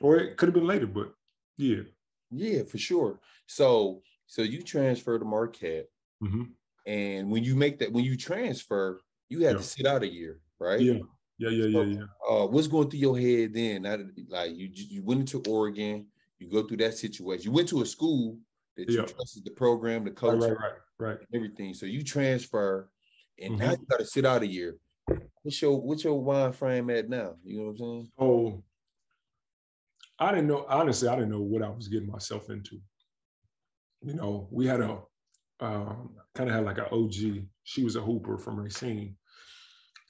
or it could have been later, but yeah. Yeah, for sure. So, so you transfer to Marquette. Mm-hmm. And when you make that, when you transfer, you had Yeah. to sit out a year, right? Yeah. Yeah, yeah, yeah, yeah. Uh, what's going through your head then? Now like you, you went into Oregon, you go through that situation. You went to a school that you trusted the program, the coach, right, right, right. everything. So you transfer, and now Mhm. you got to sit out a year. What's your what's your mind frame at now? You know what I'm saying? Oh, I didn't know, honestly, I didn't know what I was getting myself into. You know, we had a um, kind of had like an OG. She was a hooper from Racine.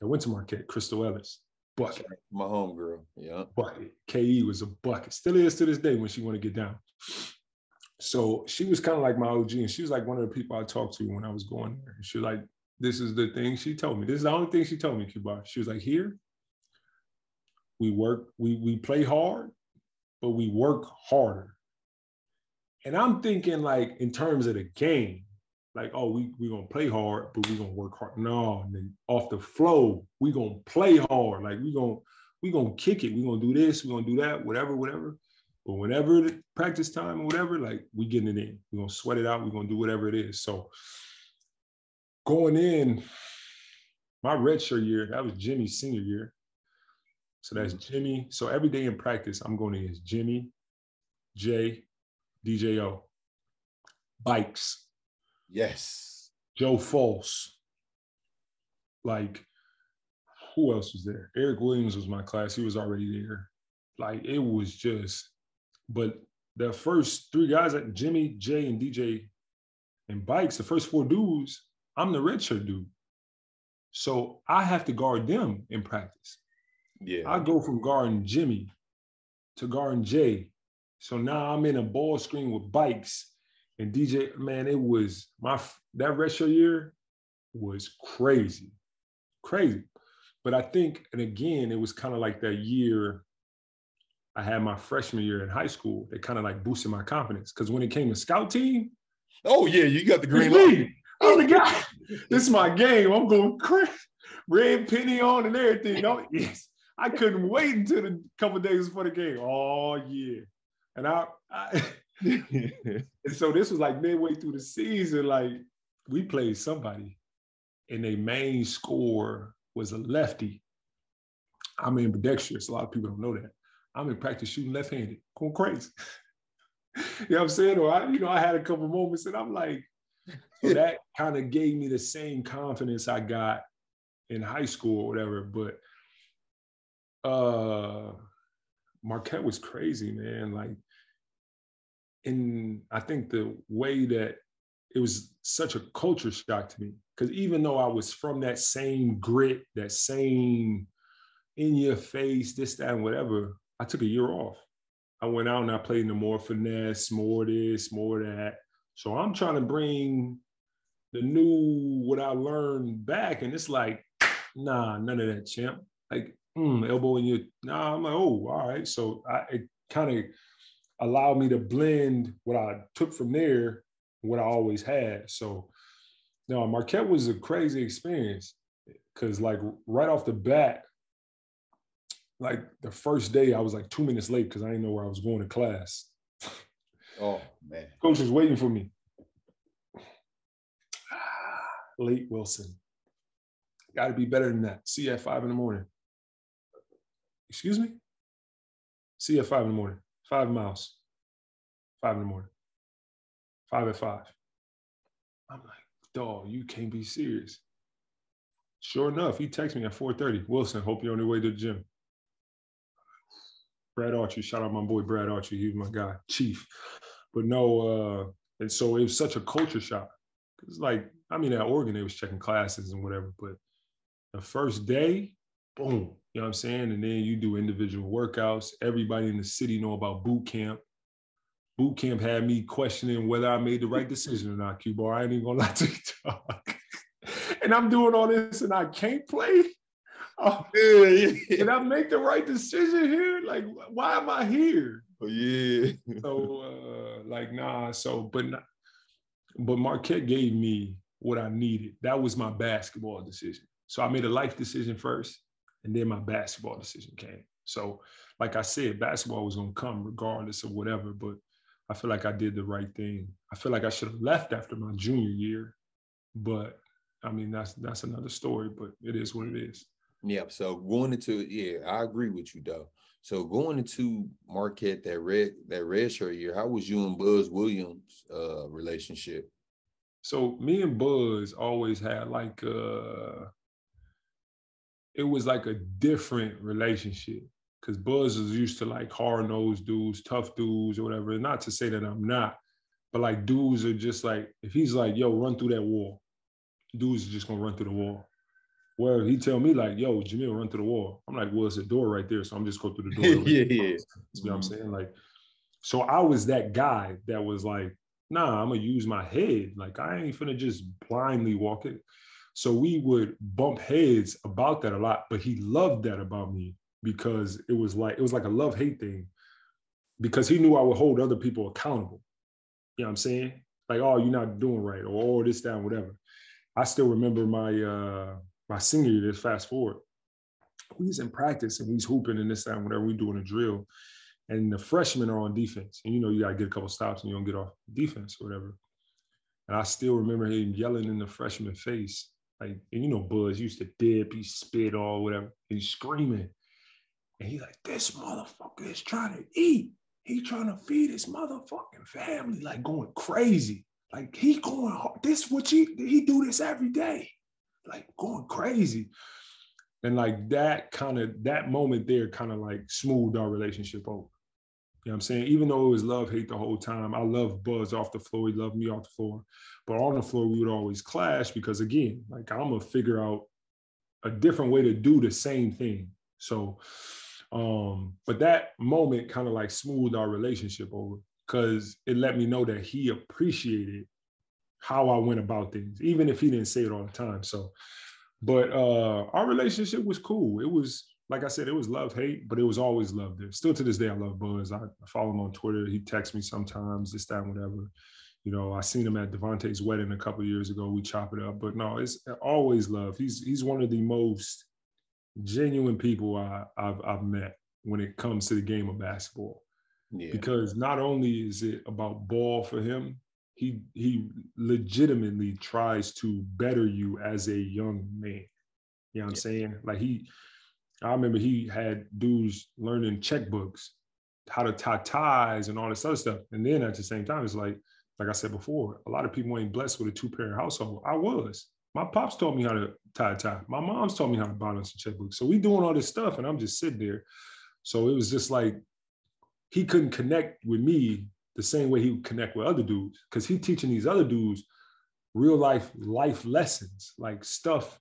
I went to Marquette, Krystal Ellis, bucket, My homegirl. Yeah. bucket. KE was a bucket, still is to this day when she want to get down. So she was kind of like my OG, and she was like one of the people I talked to when I was going there. And she was like, "This is the thing she told me. This is the only thing she told me, Q-Bar." She was like, "Here, we work, we we play hard, but we work harder." And I'm thinking like in terms of the game, like, oh, we we gonna play hard, but we gonna work hard. No, nigga, off the flow, we gonna play hard. Like we gonna we gonna kick it. We gonna do this. We gonna do that. Whatever, whatever. But whenever the practice time or whatever, like we getting it in. We gonna sweat it out. We gonna do whatever it is. So going in, my redshirt year, that was Jimmy's senior year. So that's mm-hmm. Jimmy. So every day in practice, I'm going against Jimmy, Jae, DJO, Buycks, Yes. Joe Fulce. Like, who else was there? Eric Williams was my class. He was already there. Like, it was just, but the first three guys, like Jimmy, Jae, and DJ and Buycks, the first four dudes, I'm the redshirt dude. So I have to guard them in practice. Yeah. I go from guarding Jimmy to guarding Jae. So now I'm in a ball screen with Buycks and DJ. Man, it was my that retro year was crazy, crazy. But I think, and again, it was kind of like that year I had my freshman year in high school. That kind of like boosted my confidence because when it came to scout team, oh yeah, you got the green light. I'm the guy. This is my game. I'm going crazy. Red penny on and everything. Oh, yes. I couldn't wait until the couple days before the game. Oh yeah. And I, I and so this was like midway through the season. Like we played somebody, and their main score was a lefty. I'm in ambidextrous. A lot of people don't know that. I'm in practice shooting left-handed, going crazy. you know what I'm saying? Or I, you know, I had a couple moments, and I'm like, so that kind of gave me the same confidence I got in high school or whatever. But uh Marquette was crazy, man. Like, and I think the way that it was such a culture shock to me. Because even though I was from that same grit, that same in your face, this, that, and whatever, I took a year off. I went out and I played in the more finesse, more this, more that. So I'm trying to bring the new what I learned back, and it's like, nah, none of that, champ. Like, mm, elbow in your. Nah, I'm like, oh, all right. So I, it kind of allowed me to blend what I took from there, what I always had. So, no, Marquette was a crazy experience because, like, right off the bat, like the first day, I was like two minutes late because I didn't know where I was going to class. Oh man. Coach was waiting for me. Late Wilson. Got to be better than that. See you at five in the morning. Excuse me? See you at five in the morning. Five miles. Five in the morning. Five at five. I'm like, dog, you can't be serious. Sure enough, he texts me at 4:30. Wilson, hope you're on your way to the gym. Brad Archie, shout out my boy Brad Archie. He was my guy, chief. But no, uh, and so it was such a culture shock. It's like, I mean, at Oregon, they was checking classes and whatever, but the first day, boom, you know what I'm saying? And then you do individual workouts. Everybody in the city know about boot camp. Boot camp had me questioning whether I made the right decision or not, Q-Bar. I ain't even gonna lie to you, and I'm doing all this and I can't play. Oh, yeah, yeah. Did I make the right decision here? Like, why am I here? Oh, yeah. so, uh, like, nah. So, but, not, but Marquette gave me what I needed. That was my basketball decision. So I made a life decision first, and then my basketball decision came. So, like I said, basketball was gonna come regardless of whatever. But I feel like I did the right thing. I feel like I should have left after my junior year, but I mean that's that's another story. But it is what it is. Yep. So going into yeah, I agree with you though. So going into Marquette that red that red shirt year, how was you and Buzz Williams uh relationship? So me and Buzz always had like uh it was like a different relationship because Buzz is used to like hard nosed dudes, tough dudes, or whatever. Not to say that I'm not, but like dudes are just like if he's like, yo, run through that wall, dudes are just gonna run through the wall. Where he tell me like, yo, Jamil, run through the wall. I'm like, well, it's a door right there, so I'm just go through the door. yeah, yeah. You know what I'm mm-hmm. saying? Like, so I was that guy that was like, nah, I'm gonna use my head. Like, I ain't finna just blindly walk it. So we would bump heads about that a lot, but he loved that about me because it was like it was like a love hate thing because he knew I would hold other people accountable. You know what I'm saying? Like, oh, you're not doing right, or oh, this, that, whatever. I still remember my uh my senior year, just fast forward, was in practice and was hooping and this, that, and whatever, we doing a drill. And the freshmen are on defense. And you know, you gotta get a couple stops and you don't get off defense or whatever. And I still remember him yelling in the freshman face, like, and you know, Buzz used to dip, he spit all whatever. He's screaming. And he's like, this motherfucker is trying to eat. He trying to feed his motherfucking family, like going crazy. Like he going. This what he he do this every day like going crazy. And like that kind of that moment there kind of like smoothed our relationship over. You know what I'm saying? Even though it was love, hate the whole time, I love Buzz off the floor. He loved me off the floor. But on the floor, we would always clash because again, like I'm gonna figure out a different way to do the same thing. So um, but that moment kind of like smoothed our relationship over because it let me know that he appreciated how I went about things, even if he didn't say it all the time. So, but uh, our relationship was cool. It was like I said, it was love hate, but it was always love there. Still to this day, I love Buzz. I follow him on Twitter. He texts me sometimes, this, that, whatever. You know, I seen him at Davante's wedding a couple years ago. We chop it up, but no, it's always love. He's he's one of the most genuine people I, have I've met when it comes to the game of basketball. Yeah. Because not only is it about ball for him, he he legitimately tries to better you as a young man. You know what I'm yeah. saying? Like he, I remember he had dudes learning checkbooks, how to tie ties and all this other stuff. And then at the same time, it's like, like I said before, a lot of people ain't blessed with a two-parent household. I was. My pops taught me how to tie a tie. My mom's taught me how to balance a checkbook. So we doing all this stuff, and I'm just sitting there. So it was just like he couldn't connect with me the same way he would connect with other dudes because he teaching these other dudes real life life lessons like stuff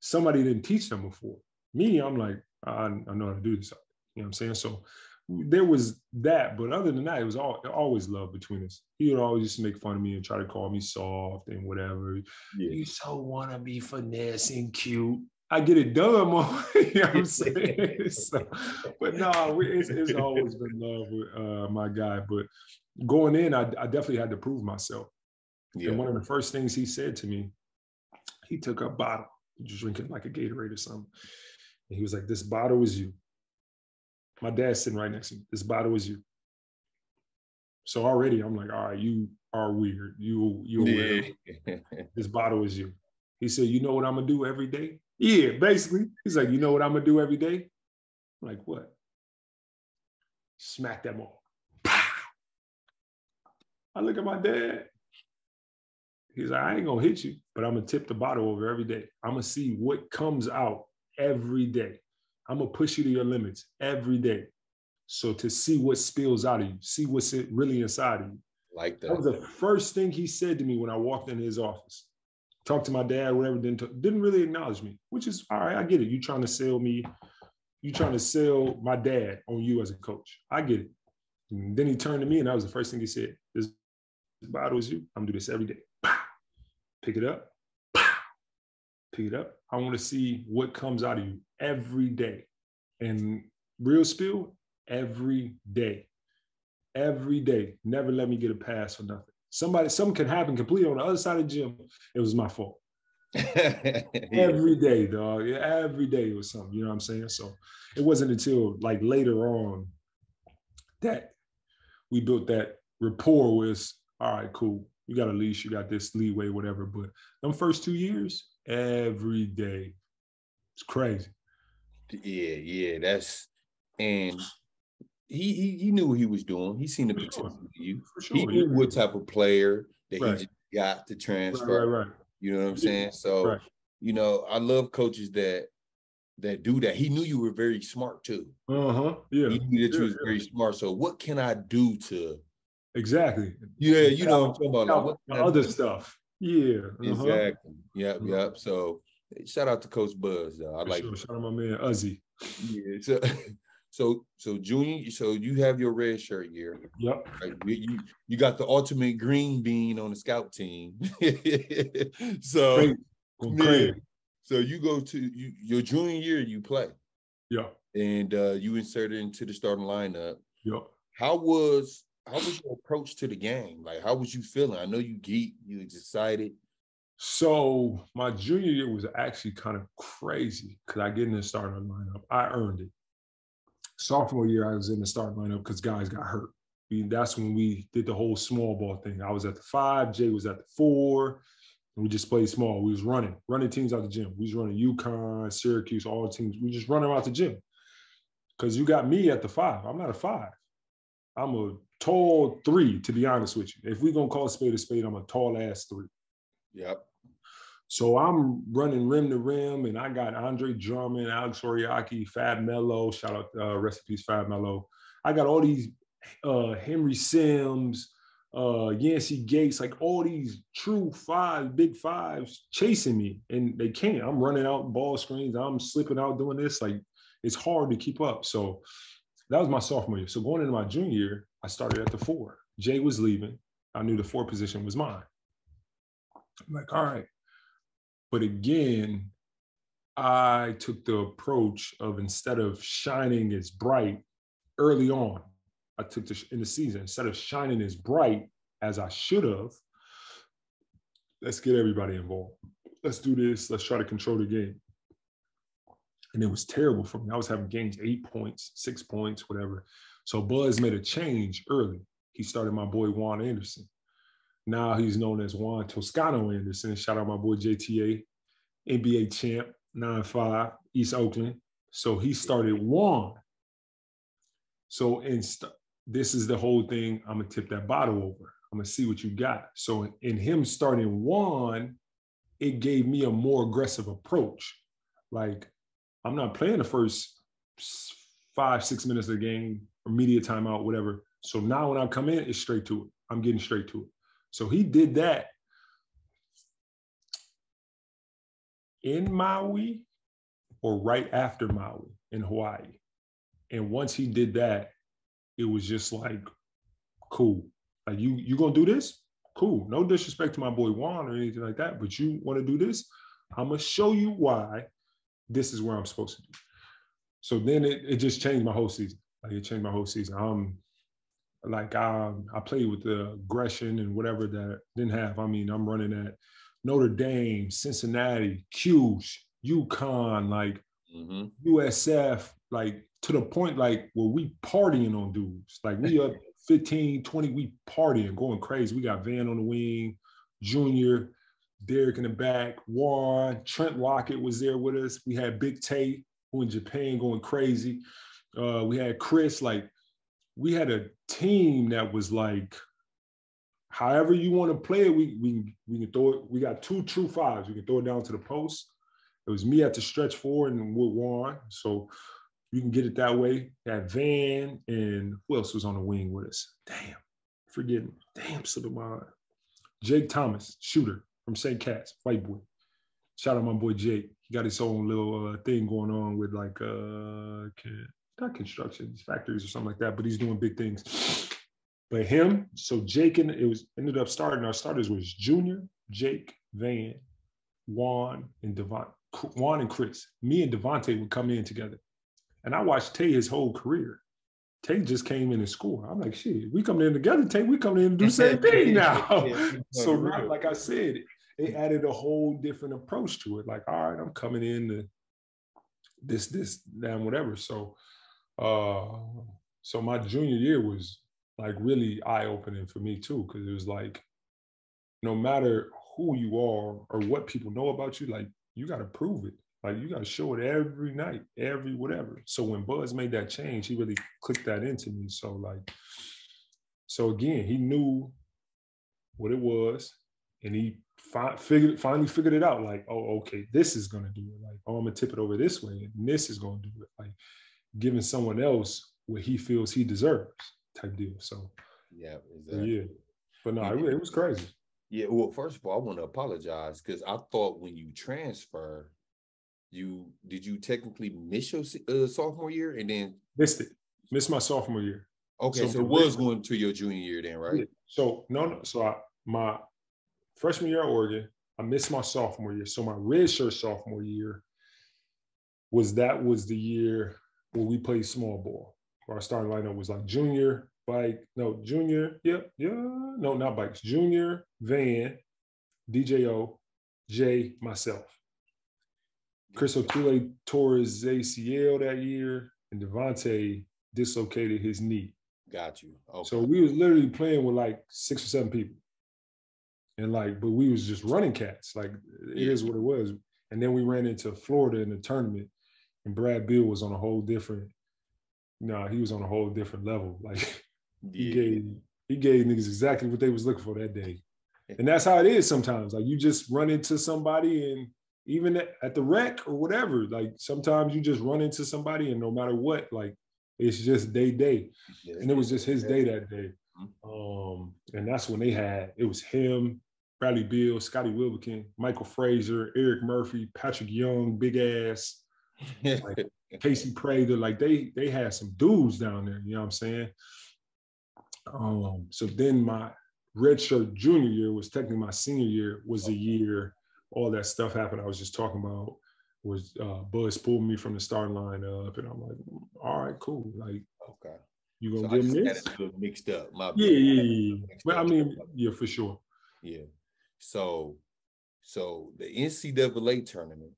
somebody didn't teach them before me i'm like i, I know how to do this you know what i'm saying so there was that but other than that it was all, always love between us he would always just make fun of me and try to call me soft and whatever yeah. you so want to be finesse and cute I get it done more. you know what I'm saying? so, but no, it's, it's, always been love with uh, my guy. But going in, I, I definitely had to prove myself. Yeah. And one of the first things he said to me, he took a bottle, just drinking like a Gatorade or something. And he was like, This bottle is you. My dad's sitting right next to me. This bottle is you. So already I'm like, all right, you are weird. You you yeah. this bottle is you. He said, you know what I'm gonna do every day? Yeah, basically. He's like, you know what I'm gonna do every day? I'm like, what? Smack them all. I look at my dad. He's like, I ain't gonna hit you, but I'm gonna tip the bottle over every day. I'm gonna see what comes out every day. I'm gonna push you to your limits every day. So to see what spills out of you, see what's really inside of you. Like that. That was the first thing he said to me when I walked in his office. Talked to my dad, whatever, didn't didn't really acknowledge me, which is all right. I get it. You trying to sell me, you trying to sell my dad on you as a coach. I get it. And then he turned to me, and that was the first thing he said. This bottle is you. I'm gonna do this every day. Pick it up. Pick it up. I want to see what comes out of you every day. And real spill, every day. Every day. Never let me get a pass for nothing. Somebody, something can happen completely on the other side of the gym. It was my fault. every day, dog. Every day it was something. You know what I'm saying? So it wasn't until like later on that we built that rapport with, all right, cool. You got a leash, you got this leeway, whatever. But them first two years, every day. It's crazy. Yeah, yeah. That's and he he, he knew what he was doing. He seen the potential sure. in you. For sure. He knew yeah. what type of player that Right. he just got to transfer. right, right. You know what I'm saying? So, Right. you know, I love coaches that that do that. He knew you were very smart too. Uh-huh. Yeah. He knew that you Yeah, was yeah. very smart. So, what can I do to? Exactly. Yeah, you know what I'm talking about. Like, what the can I other stuff. Yeah. uh-huh. Exactly. Yep. Mhm. Yep. So, shout out to Coach Buzz. Though. I For like. sure. Shout out my man Uzzy. Yeah. So, so, so junior. So you have your red shirt year. Yep. Right? You, you got the ultimate green bean on the scout team. so Crazy. Yeah. so you go to you, your junior year, you play, Yeah. and uh, you inserted into the starting lineup. Yep. How was how was your approach to the game? Like, how was you feeling? I know you geek, you excited. So my junior year was actually kind of crazy because I get in the starting lineup. I earned it. Sophomore year, I was in the starting lineup because guys got hurt. I mean, that's when we did the whole small ball thing. I was at the five, Jae was at the four, and we just played small. We was running, running teams out the gym. We was running UConn, Syracuse, all teams. We just running out the gym. Because you got me at the five. I'm not a five. I'm a tall three, to be honest with you. If we're gonna call a spade a spade, I'm a tall ass three. Yep. So I'm running rim to rim, and I got Andre Drummond, Alex Oriakhi, Fab Melo. Shout out uh, recipes Fab Melo. I got all these uh, Henry Sims, uh, Yancey Gates, like all these true five, big fives chasing me, and they can't. I'm running out ball screens. I'm slipping out doing this. Like it's hard to keep up. So that was my sophomore year. So going into my junior year, I started at the four. Jae was leaving. I knew the four position was mine. I'm like, all right. But again, I took the approach of instead of shining as bright early on, I took the in the season instead of shining as bright as I should have. Let's get everybody involved. Let's do this. Let's try to control the game. And it was terrible for me. I was having games eight points, six points, whatever. So Buzz made a change early. He started my boy Juan Anderson. Now he's known as Juan Toscano Anderson. Shout out my boy JTA, NBA champ, 9-5, East Oakland. So he started Juan. So in st- this is the whole thing. I'm gonna tip that bottle over. I'm gonna see what you got. So in, in him starting Juan, it gave me a more aggressive approach. Like I'm not playing the first five, six minutes of the game or media timeout, whatever. So now when I come in, it's straight to it. I'm getting straight to it. So he did that in Maui or right after Maui in Hawaii. And once he did that, it was just like, cool. Like you, you gonna do this? Cool. No disrespect to my boy Juan or anything like that, but you want to do this? I'm gonna show you why this is where I'm supposed to be. So then it, it just changed my whole season. Like it changed my whole season. Um, like I, I played with the aggression and whatever that didn't have. I mean, I'm running at Notre Dame, Cincinnati, Cuse, UConn, like Mm-hmm. USF, like to the point like where we partying on dudes. Like we up 15, 20, we partying, going crazy. We got Van on the wing, Junior, Derek in the back, Warren, Trent Lockett was there with us. We had Big Tay, who in Japan going crazy. Uh, we had Chris, like we had a team that was like however you want to play it, we we we can throw it. We got two true fives. We can throw it down to the post. It was me at the stretch four and with Juan. So you can get it that way. That Van and who else was on the wing with us? Damn, forgetting. Damn, slipped my mind. Jake Thomas, shooter from St. Cat's, white boy. Shout out my boy Jake. He got his own little uh, thing going on with like uh not construction factories or something like that, but he's doing big things. But him, so Jake and it was ended up starting. Our starters was Junior, Jake, Van, Juan, and Devon. Juan and Chris. Me and Davante would come in together. And I watched Tay his whole career. Tay just came in and scored. I'm like, shit, we coming in together, Tay. We coming in and do the same thing now. so like I said, it added a whole different approach to it. Like, all right, I'm coming in to this, this, damn, whatever. So uh so my junior year was like really eye-opening for me too, because it was like no matter who you are or what people know about you, like you got to prove it. Like you got to show it every night, every whatever. So when Buzz made that change, he really clicked that into me. So like, so again, he knew what it was, and he fi- figured finally figured it out. Like, oh, okay, this is gonna do it. Like, oh, I'm gonna tip it over this way, and this is gonna do it. Like, giving someone else what he feels he deserves, type deal. So, yeah, exactly. yeah. But no, it, it was crazy. Yeah, well, first of all, I want to apologize because I thought when you transfer, you did you technically miss your uh, sophomore year and then missed it, missed my sophomore year. Okay, so, so it was going to your junior year then, right? Yeah. So no, no. So I, my freshman year at Oregon, I missed my sophomore year. So my redshirt sophomore year was that was the year where we played small ball. Our starting lineup was like junior, bike, no, junior, yep, yeah, no, not Buycks, junior, van, DJO, Jae, myself. Chris Otule tore his ACL that year, and Davante dislocated his knee. Got you. Okay. So we was literally playing with like six or seven people. And like, but we was just running cats. Like it yeah. is what it was. And then we ran into Florida in the tournament, and Brad Beal was on a whole different, No, know, he was on a whole different level. Like he yeah. gave he gave niggas exactly what they was looking for that day. And that's how it is sometimes. Like you just run into somebody and even at the rec or whatever, like sometimes you just run into somebody and no matter what, like it's just day day. And it was just his day that day. Mm-hmm. Um, and that's when they had it was him, Bradley Beal, Scotty Wilbekin, Michael Frazier, Erik Murphy, Patrick Young, big ass, like Casey Prather. Like they they had some dudes down there, you know what I'm saying? Um, so then my redshirt junior year was technically my senior year was the year all that stuff happened. I was just talking about was uh, Buzz pulled me from the starting line up, and I'm like, all right, cool. Like, okay, you gonna so me this? Mixed up, my yeah, yeah, yeah. But I mean, yeah, for sure. Yeah. So, so the NCAA tournament,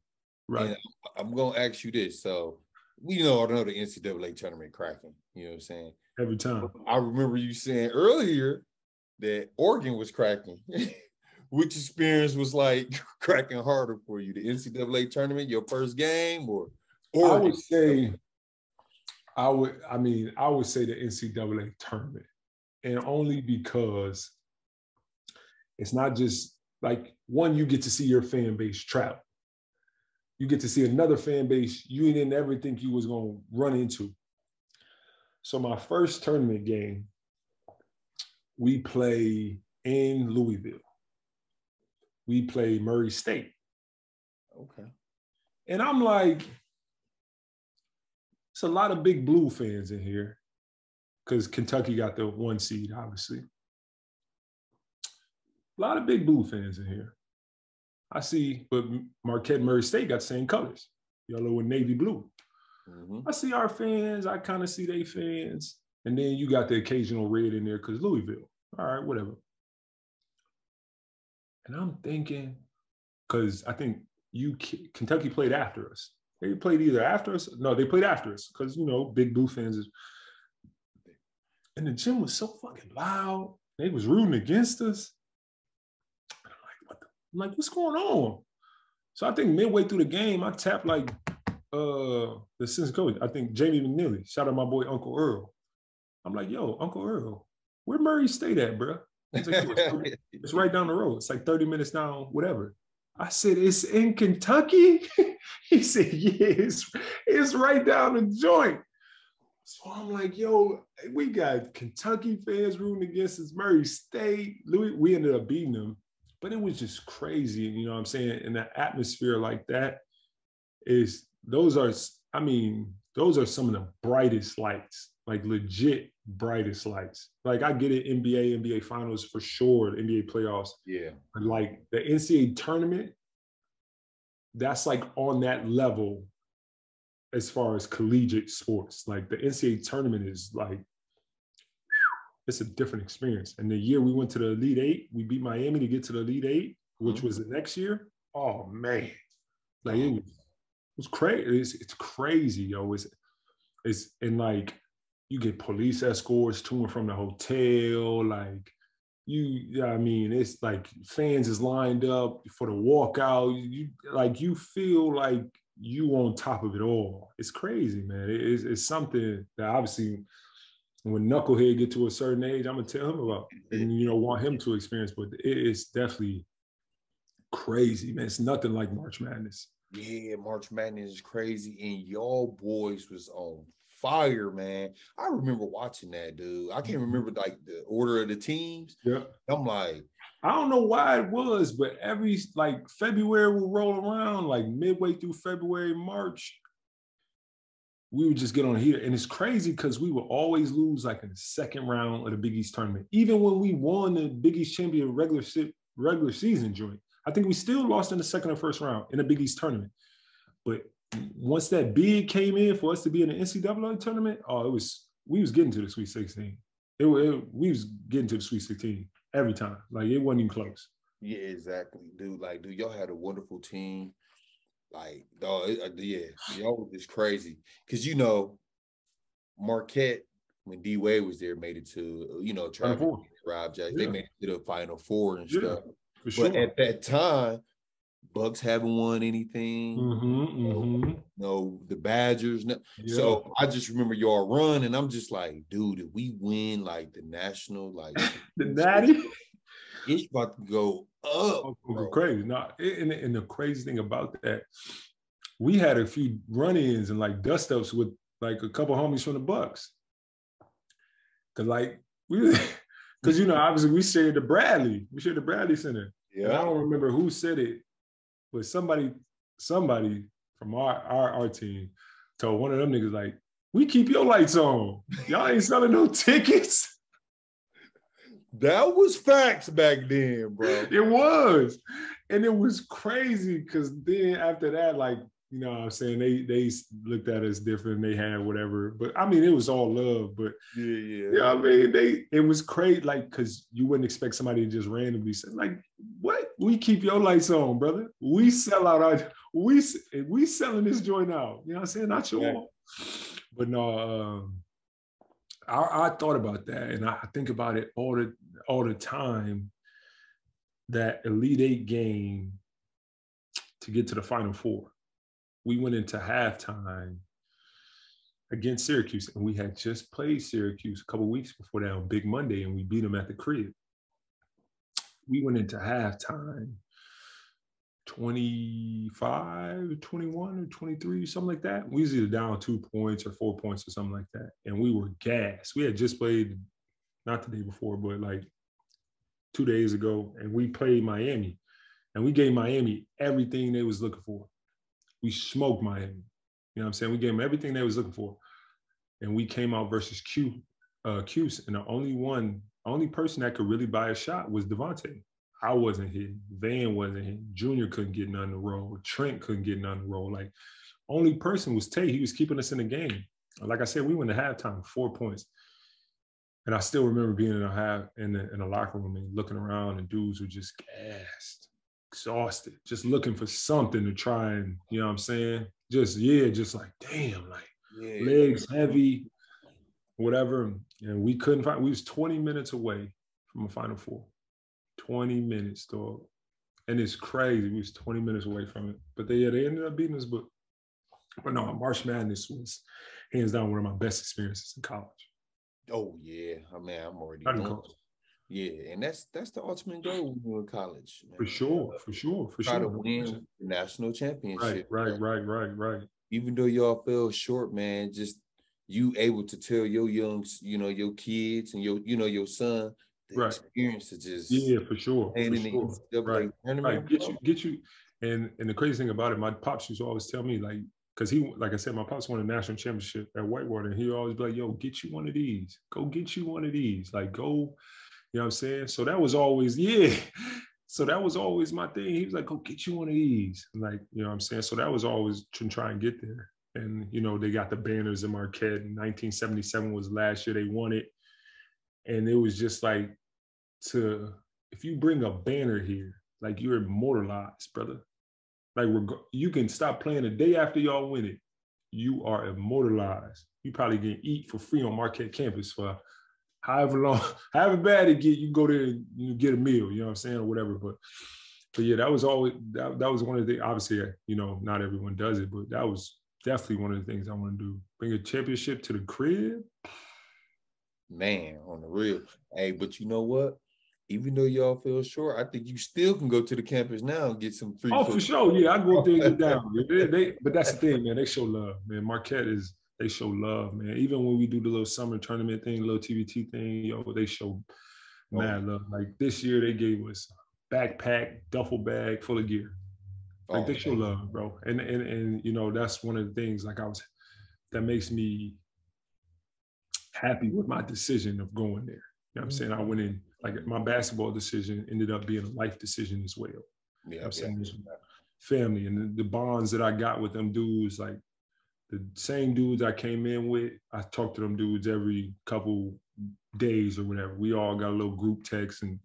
right? I'm gonna ask you this. So we know I know the NCAA tournament cracking. You know what I'm saying? Every time. I remember you saying earlier that Oregon was cracking. Which experience was like cracking harder for you? The NCAA tournament, your first game, or Oregon? I would say, I would. I mean, I would say the NCAA tournament, and only because it's not just like one. You get to see your fan base travel you get to see another fan base you didn't ever think you was going to run into. So my first tournament game, we play in Louisville. We play Murray State. Okay. And I'm like, it's a lot of big blue fans in here because Kentucky got the one seed, obviously. A lot of big blue fans in here. I see, but Marquette and Murray State got the same colors, yellow and navy blue. Mm-hmm. I see our fans. I kind of see they fans, and then you got the occasional red in there because Louisville. All right, whatever. And I'm thinking, because I think you Kentucky played after us. They played either after us. No, they played after us because you know big blue fans is. And the gym was so fucking loud. They was rooting against us. I'm like, what's going on? So I think midway through the game, I tapped like uh the assistant coach. I think Jamie McNeely. Shout out my boy Uncle Earl. I'm like, yo, Uncle Earl, where Murray State at, bro? Like, it's, it's right down the road. It's like 30 minutes down, whatever. I said, it's in Kentucky? he said, yeah, it's, it's right down the joint. So I'm like, yo, we got Kentucky fans rooting against us, Murray State. Louis, we ended up beating them, but it was just crazy. You know what I'm saying? In an atmosphere like that is those are, I mean, those are some of the brightest lights, like legit brightest lights. Like I get it, NBA, NBA finals for sure, the NBA playoffs. Yeah. But like the NCAA tournament, that's like on that level as far as collegiate sports. Like the NCAA tournament is like, it's a different experience. And the year we went to the Elite Eight, we beat Miami to get to the Elite Eight, which mm-hmm. was the next year. Oh man, like it was, it was crazy. It's, it's crazy, yo. It's it's and like you get police escorts to and from the hotel, like you I mean it's like fans is lined up for the walkout. You like you feel like you on top of it all. It's crazy, man. It, it's, it's something that obviously when knucklehead get to a certain age, I'm gonna tell him about and you know want him to experience. But it is definitely crazy, man. It's nothing like March Madness. Yeah, March Madness is crazy, and y'all boys was on fire, man. I remember watching that, dude. I can't remember like the order of the teams. Yeah. I'm like, I don't know why it was, but every like February will roll around, like midway through February, March, we would just get on heater. And it's crazy because we would always lose like in the second round of the Big East tournament. Even when we won the Big East champion regular regular season joint, I think we still lost in the second or first round in the Big East tournament. But once that bid came in for us to be in the NCAA tournament, oh, it was we was getting to the Sweet 16. It, it we was getting to the Sweet 16 every time. Like it wasn't even close. Yeah, exactly, dude. Like, dude, y'all had a wonderful team. Like, dog, uh, yeah, y'all was crazy. Cause you know, Marquette, when D Wade was there, made it to you know, Travis Rob Jack. Yeah. They made it to the final four and yeah, stuff. Sure. But at that time, Bucks haven't won anything. Mm-hmm, know, mm-hmm. know, the Badgers. Yeah. So I just remember y'all run, and I'm just like, dude, if we win like the national, like the natty, it's about to go up. Oh, crazy. No, and, and the crazy thing about that, we had a few run-ins and like dust ups with like a couple homies from the Bucks. Cause like we because you know, obviously we shared the Bradley, we shared the Bradley Center. Yeah. And I don't remember who said it, but somebody, somebody from our, our our team told one of them niggas like, "We keep your lights on. Y'all ain't selling no tickets." That was facts back then, bro. It was, and it was crazy because then after that, like you know what I'm saying? They they looked at us different. They had whatever. But I mean, it was all love. But yeah, yeah. You know I mean? They it was great, like, cause you wouldn't expect somebody to just randomly say, like, what? We keep your lights on, brother. We sell out our we we selling this joint out. You know what I'm saying? Not your yeah. But no, um, I, I thought about that and I think about it all the all the time. That Elite Eight game to get to the final four we went into halftime against Syracuse, and we had just played Syracuse a couple weeks before that on Big Monday, and we beat them at the crib. We went into halftime 25, 21, or 23, something like that. We was either down two points or four points or something like that. And we were gassed. We had just played, not the day before, but like two days ago, and we played Miami. And we gave Miami everything they was looking for we smoked Miami. You know what I'm saying? We gave them everything they was looking for. And we came out versus Q, uh, Cuse, and the only one, only person that could really buy a shot was Davante. I wasn't hitting. Van wasn't hitting. Junior couldn't get none to roll. Trent couldn't get none to roll. Like, only person was Tay. He was keeping us in the game. Like I said, we went to halftime, four points. And I still remember being in a half in the, in the locker room and looking around, and dudes were just gassed exhausted, just looking for something to try and, you know what I'm saying? Just, yeah, just like, damn, like yeah. legs heavy, whatever. And we couldn't find, we was 20 minutes away from a Final Four. 20 minutes, dog. And it's crazy. We was 20 minutes away from it. But they, yeah, they ended up beating us. But, but no, March Madness was hands down one of my best experiences in college. Oh, yeah. I mean, I'm already Yeah, and that's that's the ultimate goal when you're in college. man. For sure, for sure, for Try sure. to win the national championship. right, right, right, right. Even though y'all fell short, man, just you able to tell your young, you know, your kids and your, you know, your son the Right. experience to just Yeah, for sure. playing For sure. Right. Right. Get you, get you. And and the crazy thing about it, my pops used to always tell me, like, because he, like I said, my pops won a national championship at Whitewater, and he always be like, yo, get you one of these. Go get you one of these. Like, go, you know what I'm saying? So that was always, yeah. So that was always my thing. He was like, go get you one of these. Like, you know what I'm saying? So that was always to try and get there. And, you know, they got the banners in Marquette. 1977 was last year they won it. And it was just like to, if you bring a banner here, like you're immortalized, brother. Like you can stop playing the day after y'all win it. You are immortalized. You probably can eat for free on Marquette campus for however long, however bad it get. You go there and you get a meal. You know what I'm saying, or whatever. But but yeah, that was always that, that was one of the obviously uh, you know not everyone does it, but that was definitely one of the things I want to do. Bring a championship to the crib. man, on the real. Hey, but you know what? Even though y'all fell short, I think you still can go to the campus now and get some free. Oh, for sure. Yeah, I go up there and get down. They, they- but that's the thing, man. They show love, man. Marquette is they show love, man. Even when we do the little summer tournament thing, little TBT thing, yo, they show oh. mad love. Like this year, they gave us backpack, duffel bag full of gear. Like Oh, they show love, bro. And and and you know that's one of the things. Like I was, that makes me happy with my decision of going there. You know what I'm saying? I went in like my basketball decision ended up being a life decision as well. Yeah, I'm yeah. saying this family and the, the bonds that I got with them dudes, like the same dudes I came in with, I talk to them dudes every couple days or whatever. We all got a little group text and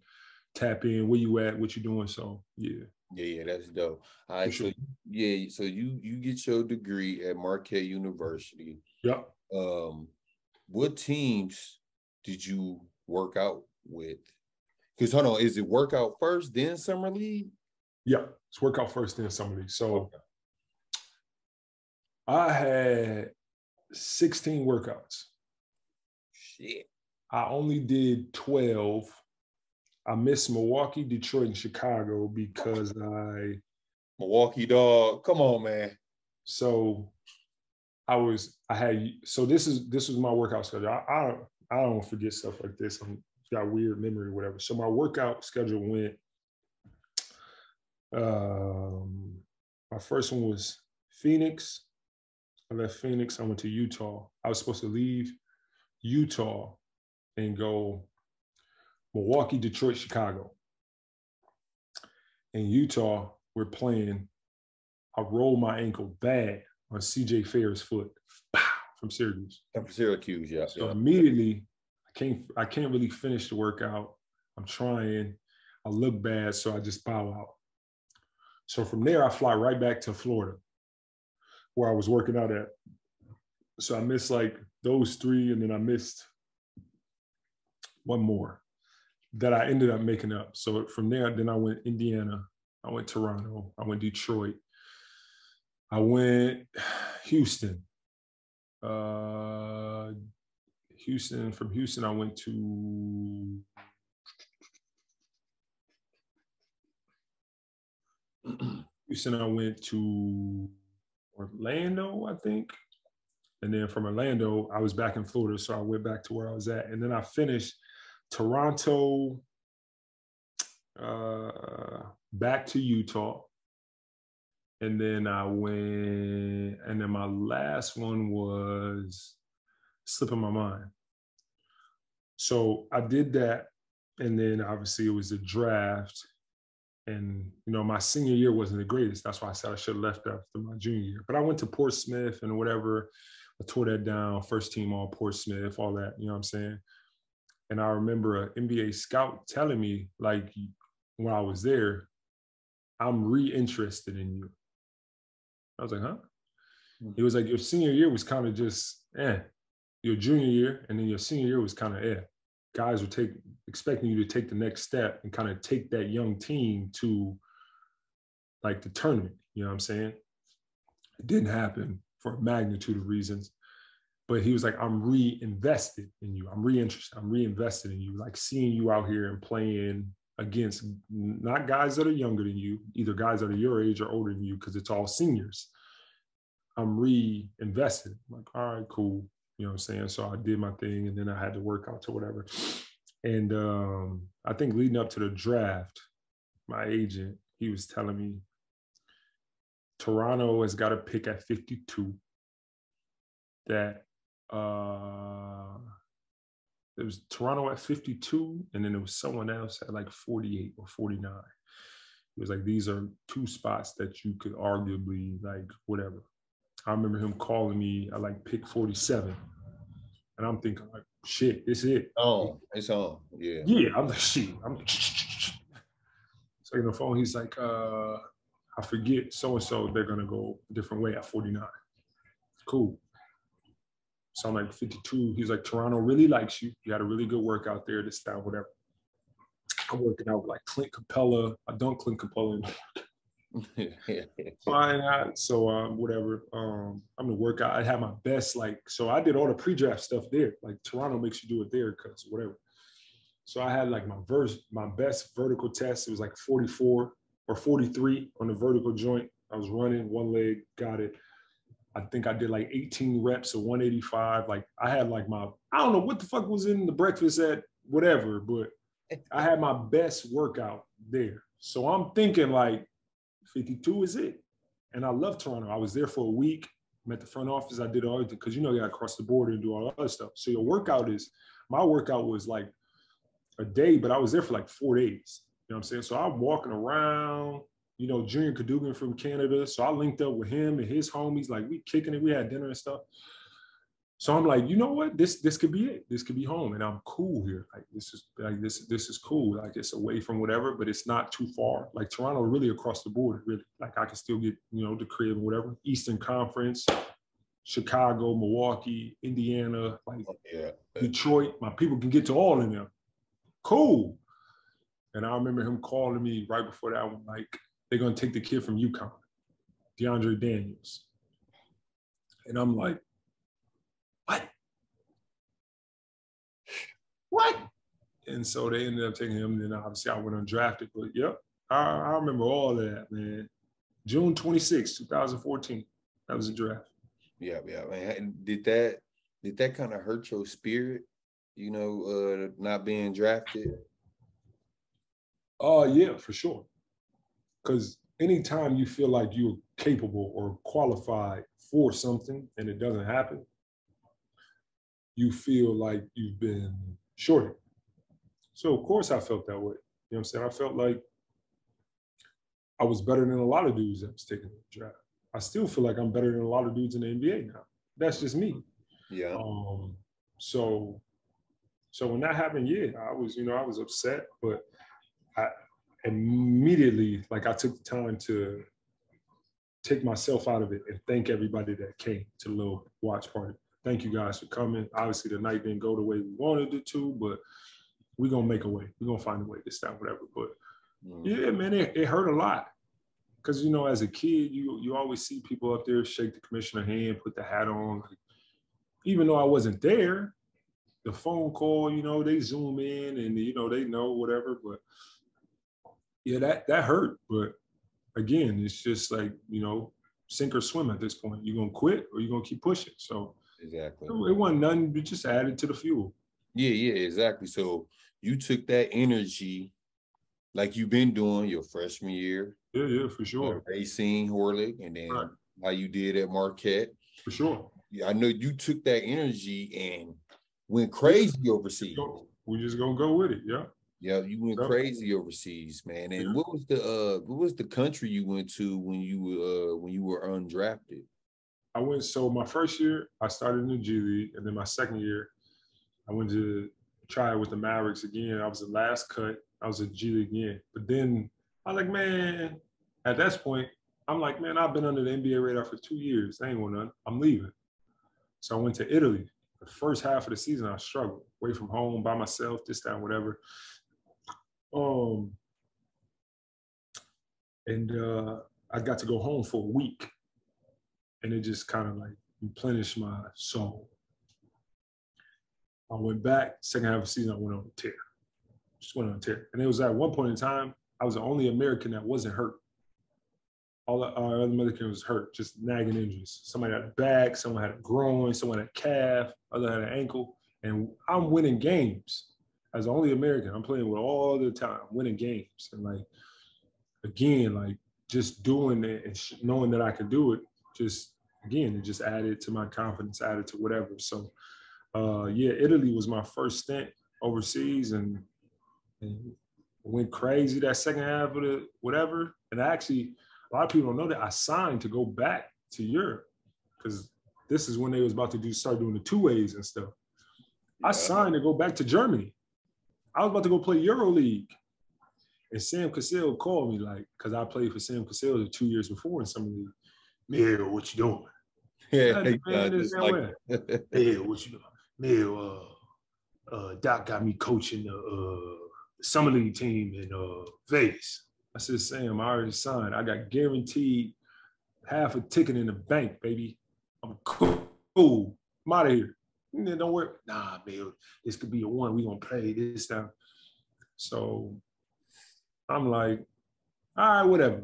tap in, where you at, what you doing. So yeah. Yeah, yeah, that's dope. All right, sure. so yeah, so you you get your degree at Marquette University. Yep. Um, what teams did you work out with? Because hold on, is it workout first, then summer league? Yeah. It's workout first then summer league. So I had 16 workouts. Shit. I only did 12. I missed Milwaukee, Detroit, and Chicago because I Milwaukee dog. Come on, man. so I was I had so this is this was my workout schedule. I I don't, I don't forget stuff like this. I'm got weird memory or whatever. So my workout schedule went. Um, my first one was Phoenix. I left Phoenix. I went to Utah. I was supposed to leave Utah and go Milwaukee, Detroit, Chicago. In Utah, we're playing. I rolled my ankle bad on CJ Fair's foot from Syracuse. From Syracuse, yeah. So yeah. immediately, I can't I can't really finish the workout. I'm trying. I look bad, so I just bow out. So from there, I fly right back to Florida, where I was working out at. So I missed like those three, and then I missed one more that I ended up making up. So from there, then I went Indiana, I went Toronto, I went Detroit, I went Houston. Uh, Houston. From Houston, I went to Houston. I went to Orlando, I think, and then from Orlando, I was back in Florida, so I went back to where I was at, and then I finished Toronto, uh, back to Utah, and then I went, and then my last one was slipping my mind. So I did that, and then obviously it was a draft, and you know my senior year wasn't the greatest. That's why I said I should have left after my junior year. But I went to Portsmouth and whatever. I tore that down, first team all Portsmouth, all that. You know what I'm saying? And I remember an NBA scout telling me, like, when I was there, I'm re-interested in you. I was like, huh? It was like your senior year was kind of just eh. Your junior year, and then your senior year was kind of eh. Guys were take expecting you to take the next step and kind of take that young team to like the tournament. You know what I'm saying? It didn't happen for a magnitude of reasons. but he was like, I'm reinvested in you. I'm reinterested. I'm reinvested in you. Like seeing you out here and playing against not guys that are younger than you, either guys that are your age or older than you, because it's all seniors. I'm reinvested. I'm like, all right, cool. You know what I'm saying? So I did my thing and then I had to work out to whatever. And um, I think leading up to the draft, my agent, he was telling me Toronto has got a pick at 52 that uh it was Toronto at 52, and then there was someone else at like 48 or 49. It was like these are two spots that you could arguably like whatever. I remember him calling me at like pick 47. And I'm thinking like, shit, this is it. Oh, it's on. Yeah. Yeah. I'm like, shit. I'm like, so on the phone, he's like, uh, I forget so and so, they're gonna go a different way at 49. Cool. So I'm like 52. He's like, Toronto really likes you. You had a really good workout there, this, that, whatever. I'm working out with like Clint Capela. I don't Clint Capela. Fine. I, so um, whatever. Um, I'm gonna work out. I had my best, like, so I did all the pre-draft stuff there. Like Toronto makes you do it there because whatever. So I had like my verse, my best vertical test. It was like 44 or 43 on the vertical joint. I was running one leg, got it. I think I did like 18 reps of 185. Like I had like my, I don't know what the fuck was in the breakfast at whatever, but I had my best workout there. So I'm thinking like 52 is it. And I love Toronto. I was there for a week. I'm at the front office. I did all everything because you know you gotta cross the border and do all the other stuff. So your workout is my workout was like a day, but I was there for like four days. You know what I'm saying? So I'm walking around, you know, Junior Cadougan from Canada. So I linked up with him and his homies. Like we kicking it. We had dinner and stuff. So I'm like, you know what? This this could be it. This could be home, and I'm cool here. Like this is like this this is cool. Like it's away from whatever, but it's not too far. Like Toronto, really across the border. Really, like I can still get you know the crib and whatever. Eastern Conference, Chicago, Milwaukee, Indiana, like oh, yeah. Detroit. My people can get to all of them. Cool. And I remember him calling me right before that one, like they're gonna take the kid from UConn, DeAndre Daniels. And I'm like, What? And so they ended up taking him. And then obviously I went undrafted. But yep, I, I remember all that, man. June 26, 2014. That was a draft. Yeah, yeah, man. And did that did that kind of hurt your spirit? You know, uh not being drafted. Oh yeah, for sure. Because anytime you feel like you're capable or qualified for something and it doesn't happen, you feel like you've been shorted. So of course I felt that way. You know what I'm saying? I felt like I was better than a lot of dudes that was taking the draft. I still feel like I'm better than a lot of dudes in the NBA now. That's just me. Yeah. Um, so so when that happened, yeah, I was, you know, I was upset, but I immediately, like I took the time to take myself out of it and thank everybody that came to the little watch party. Thank you guys for coming. Obviously, the night didn't go the way we wanted it to, but we're gonna make a way. We're gonna find a way this time, whatever. But Mm. yeah, man, it, it hurt a lot. Cause you know, as a kid, you you always see people up there shake the commissioner hand, put the hat on. Even though I wasn't there, the phone call, you know, they zoom in and you know they know whatever. But yeah, that that hurt. But again, it's just like you know, sink or swim at this point. You're gonna quit or you're gonna keep pushing. So Exactly. it wasn't nothing, but just added to the fuel. Yeah, yeah, exactly. So you took that energy like you've been doing your freshman year, Yeah, yeah, for sure, at Racine Horlick, and then Right. how you did at Marquette. for sure. Yeah, I know you took that energy and went crazy overseas. We just gonna go with it. Yeah. Yeah, you went crazy overseas, man. And Yeah. what was the uh what was the country you went to when you uh when you were undrafted? I went so my first year I started in the G League, and then my second year I went to try it with the Mavericks again. I was the last cut. I was a G League again, but then I'm like, man, at that point, I'm like, man, I've been under the NBA radar for two years. I ain't going none. I'm leaving. So I went to Italy. The first half of the season, I struggled away from home by myself, this, that, whatever. Um, and uh, I got to go home for a week and it just kind of like replenished my soul. I went back, second half of the season, I went on a tear. Just went on a tear. And it was at one point in time, I was the only American that wasn't hurt. All our other Americans was hurt, just nagging injuries. Somebody had a back, someone had a groin, someone had a calf, other had an ankle. And I'm winning games as the only American. I'm playing with all the time, winning games. And like, again, like just doing it and knowing that I could do it, just again, it just added to my confidence, added to whatever. So, uh, yeah, Italy was my first stint overseas and, and went crazy that second half of the whatever. And actually, a lot of people don't know that I signed to go back to Europe because this is when they was about to do start doing the two ways and stuff. Yeah. I signed to go back to Germany. I was about to go play Euro League. And Sam Cassell called me like, because I played for Sam Cassell two years before in some league. Neil, what you doing? Yeah, hey, man, like, hey, what you doing? Neil, uh, uh, Doc got me coaching the uh, summer league team in uh, Vegas. I said, Sam, I already signed. I got guaranteed half a ticket in the bank, baby. I'm cool. I'm out of here. Don't worry. Nah, man, this could be a one. We gonna play this time. So I'm like, all right, whatever.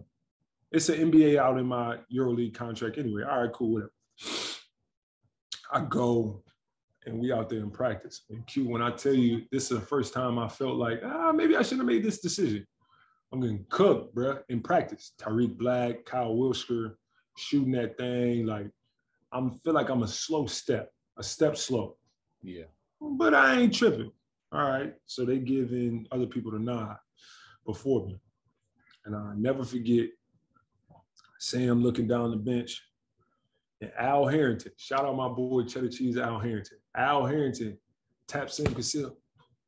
It's an NBA out in my EuroLeague contract anyway. All right, cool, whatever. I go and we out there in practice. And Q, when I tell you this is the first time I felt like, ah, maybe I shouldn't have made this decision. I'm getting cooked, bro, in practice. Tarik Black, Kyle Wiltjer, shooting that thing. Like, I'm feel like I'm a slow step, a step slow. Yeah. But I ain't tripping. All right. So they giving other people the nod before me. And I never forget Sam looking down the bench and Al Harrington. Shout out my boy Cheddar Cheese Al Harrington. Al Harrington taps Sam Cassell.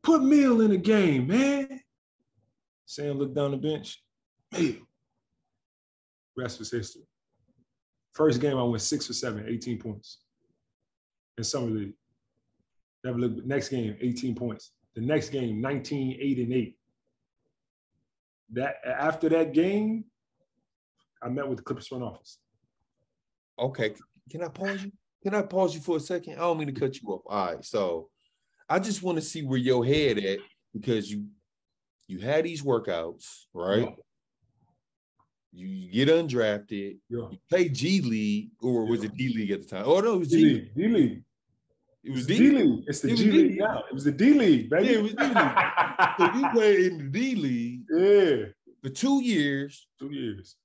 Put Mill in the game, man. Sam looked down the bench. Mill. Rest was history. First game, I went six for seven, 18 points. In summer league. Never looked. Next game, 18 points. The next game, 19, 8 and 8. That after that game, I met with the Clippers front office. Okay, can I pause you? Can I pause you for a second? I don't mean to cut you off. All right, so I just want to see where your head at because you you had these workouts, right? Yeah. You get undrafted. Yeah. You play G League, or was yeah. it D League at the time? Oh no, it was G League. D League. It was D League. It's the it G League now. It was the D League, baby. Yeah, it was D League. so you played in the D League. Yeah. For two years. Two years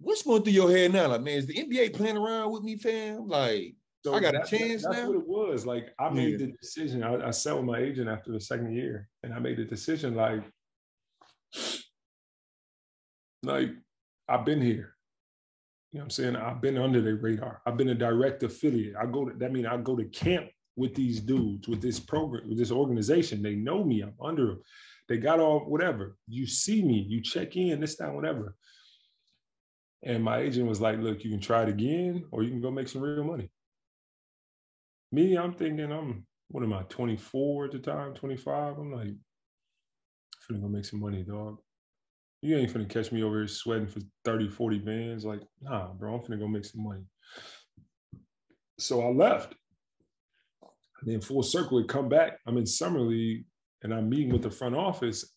what's going through your head now? Like, man, is the NBA playing around with me, fam? Like, so I got a chance that, that's now. That's what it was. Like, I made yeah. the decision. I, I sat with my agent after the second year, and I made the decision. Like, like I've been here. You know what I'm saying? I've been under the radar. I've been a direct affiliate. I go to that means I go to camp with these dudes, with this program, with this organization. They know me. I'm under them. They got all whatever. You see me, you check in, this, that, whatever. And my agent was like, look, you can try it again or you can go make some real money. Me, I'm thinking I'm, what am I, 24 at the time, 25? I'm like, I'm finna go make some money, dog. You ain't finna catch me over here sweating for 30, 40 bands. Like, nah, bro, I'm finna go make some money. So I left. And then full circle, it come back. I'm in summer league and I'm meeting with the front office.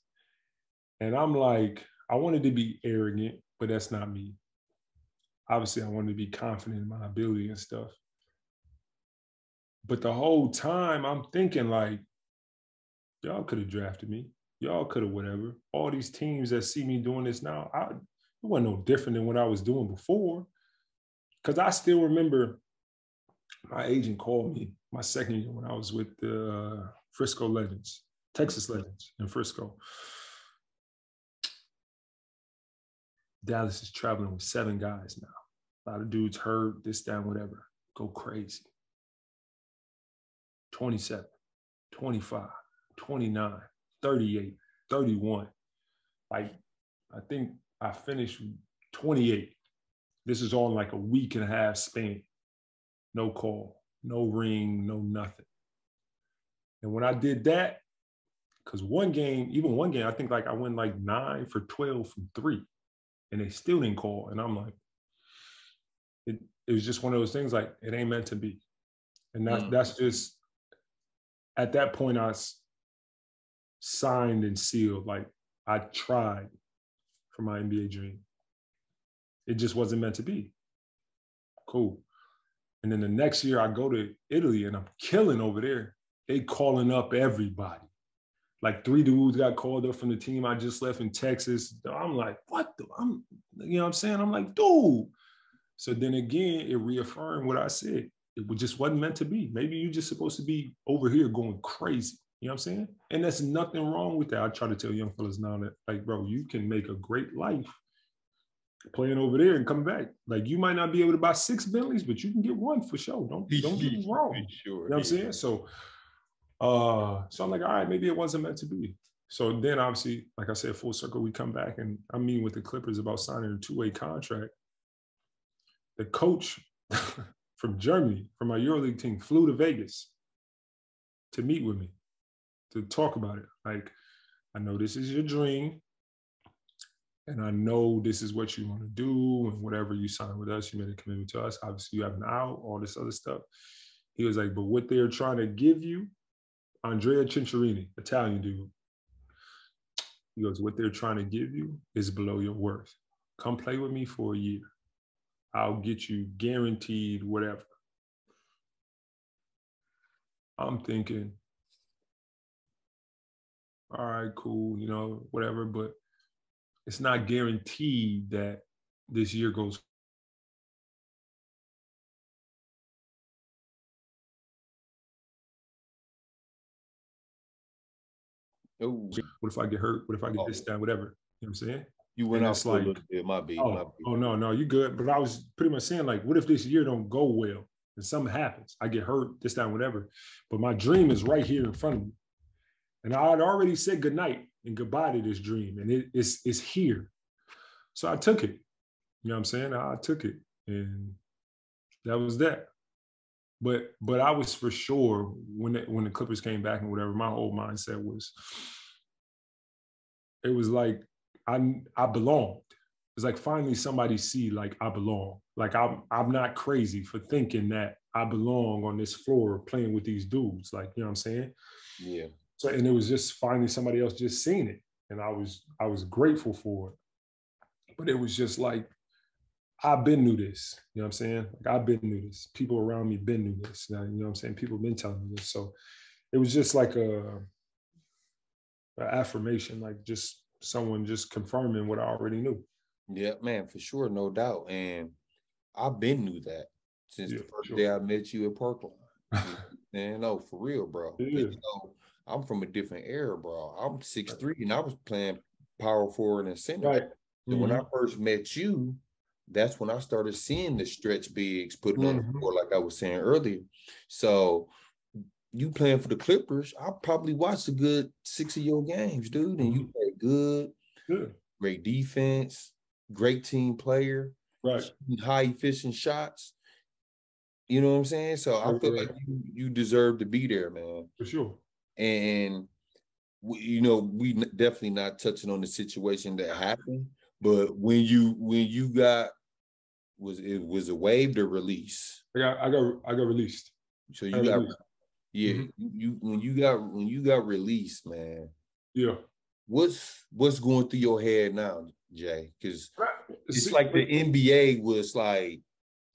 And I'm like, I wanted to be arrogant, but that's not me obviously I wanted to be confident in my ability and stuff. But the whole time I'm thinking like, y'all could have drafted me. Y'all could have whatever. All these teams that see me doing this now, I, it wasn't no different than what I was doing before. Cause I still remember my agent called me my second year when I was with the uh, Frisco Legends, Texas Legends in Frisco. Dallas is traveling with seven guys now. A lot of dudes heard this, down, whatever. Go crazy. 27, 25, 29, 38, 31. Like, I think I finished 28. This is on like a week and a half span. No call, no ring, no nothing. And when I did that, because one game, even one game, I think like I went like nine for 12 from three and they still didn't call. And I'm like, it, it was just one of those things like it ain't meant to be. And that's mm. that's just at that point, I signed and sealed. Like I tried for my NBA dream. It just wasn't meant to be. Cool. And then the next year I go to Italy and I'm killing over there. They calling up everybody. Like three dudes got called up from the team I just left in Texas. I'm like, what the? I'm, you know what I'm saying? I'm like, dude. So then again, it reaffirmed what I said. It just wasn't meant to be. Maybe you're just supposed to be over here going crazy. You know what I'm saying? And there's nothing wrong with that. I try to tell young fellas now that, like, bro, you can make a great life playing over there and come back. Like you might not be able to buy six Bentleys, but you can get one for sure. Don't don't get me wrong. Sure. You know what I'm saying? So uh so I'm like, all right, maybe it wasn't meant to be. So then obviously, like I said, full circle, we come back and I'm meeting with the Clippers about signing a two-way contract. The coach from Germany, from my EuroLeague team, flew to Vegas to meet with me, to talk about it. Like, I know this is your dream and I know this is what you want to do, and whatever you sign with us, you made a commitment to us. Obviously, you have an out, all this other stuff. He was like, but what they're trying to give you, Andrea Trinchieri, Italian dude. He goes, what they're trying to give you is below your worth. Come play with me for a year. I'll get you guaranteed whatever. I'm thinking, all right, cool, you know, whatever, but it's not guaranteed that this year goes Oh, what if I get hurt? What if I get oh. this down? Whatever. You know what I'm saying? You went off like, it might be. Oh, oh no, no, you good. But I was pretty much saying like, what if this year don't go well and something happens? I get hurt, this time, whatever. But my dream is right here in front of me. And I had already said goodnight and goodbye to this dream. And it, it's it's here. So I took it. You know what I'm saying? I took it. And that was that. But but I was for sure when it, when the Clippers came back and whatever, my whole mindset was it was like I I belonged. It's like finally somebody see like I belong. Like I'm I'm not crazy for thinking that I belong on this floor playing with these dudes. Like, you know what I'm saying? Yeah. So and it was just finally somebody else just seeing it. And I was I was grateful for it. But it was just like, I've been knew this. You know what I'm saying? Like I've been knew this. People around me been knew this. You know what I'm saying? People been telling me this. So it was just like a, a affirmation, like just someone just confirming what I already knew. Yeah, man, for sure, no doubt. And I've been knew that since yeah, the first sure. day I met you at Parkland. Man, no, for real, bro. Yeah. You know, I'm from a different era, bro. I'm six three, and I was playing power forward and center. Right. And mm-hmm. when I mm-hmm. first met you, that's when I started seeing the stretch bigs putting mm-hmm. on the mm-hmm. floor, like I was saying earlier. So you playing for the Clippers, I probably watched a good six of your games, dude. And you mm-hmm. played good, good, great defense, great team player, right? High efficient shots. You know what I'm saying? So I feel like you, you deserve to be there, man. For sure. And you know, we definitely not touching on the situation that happened but when you when you got was it was it waived or released? I got I got I got released. So you got released. yeah mm-hmm. you when you got when you got released, man. Yeah. What's what's going through your head now, Jay? Because it's like the NBA was like,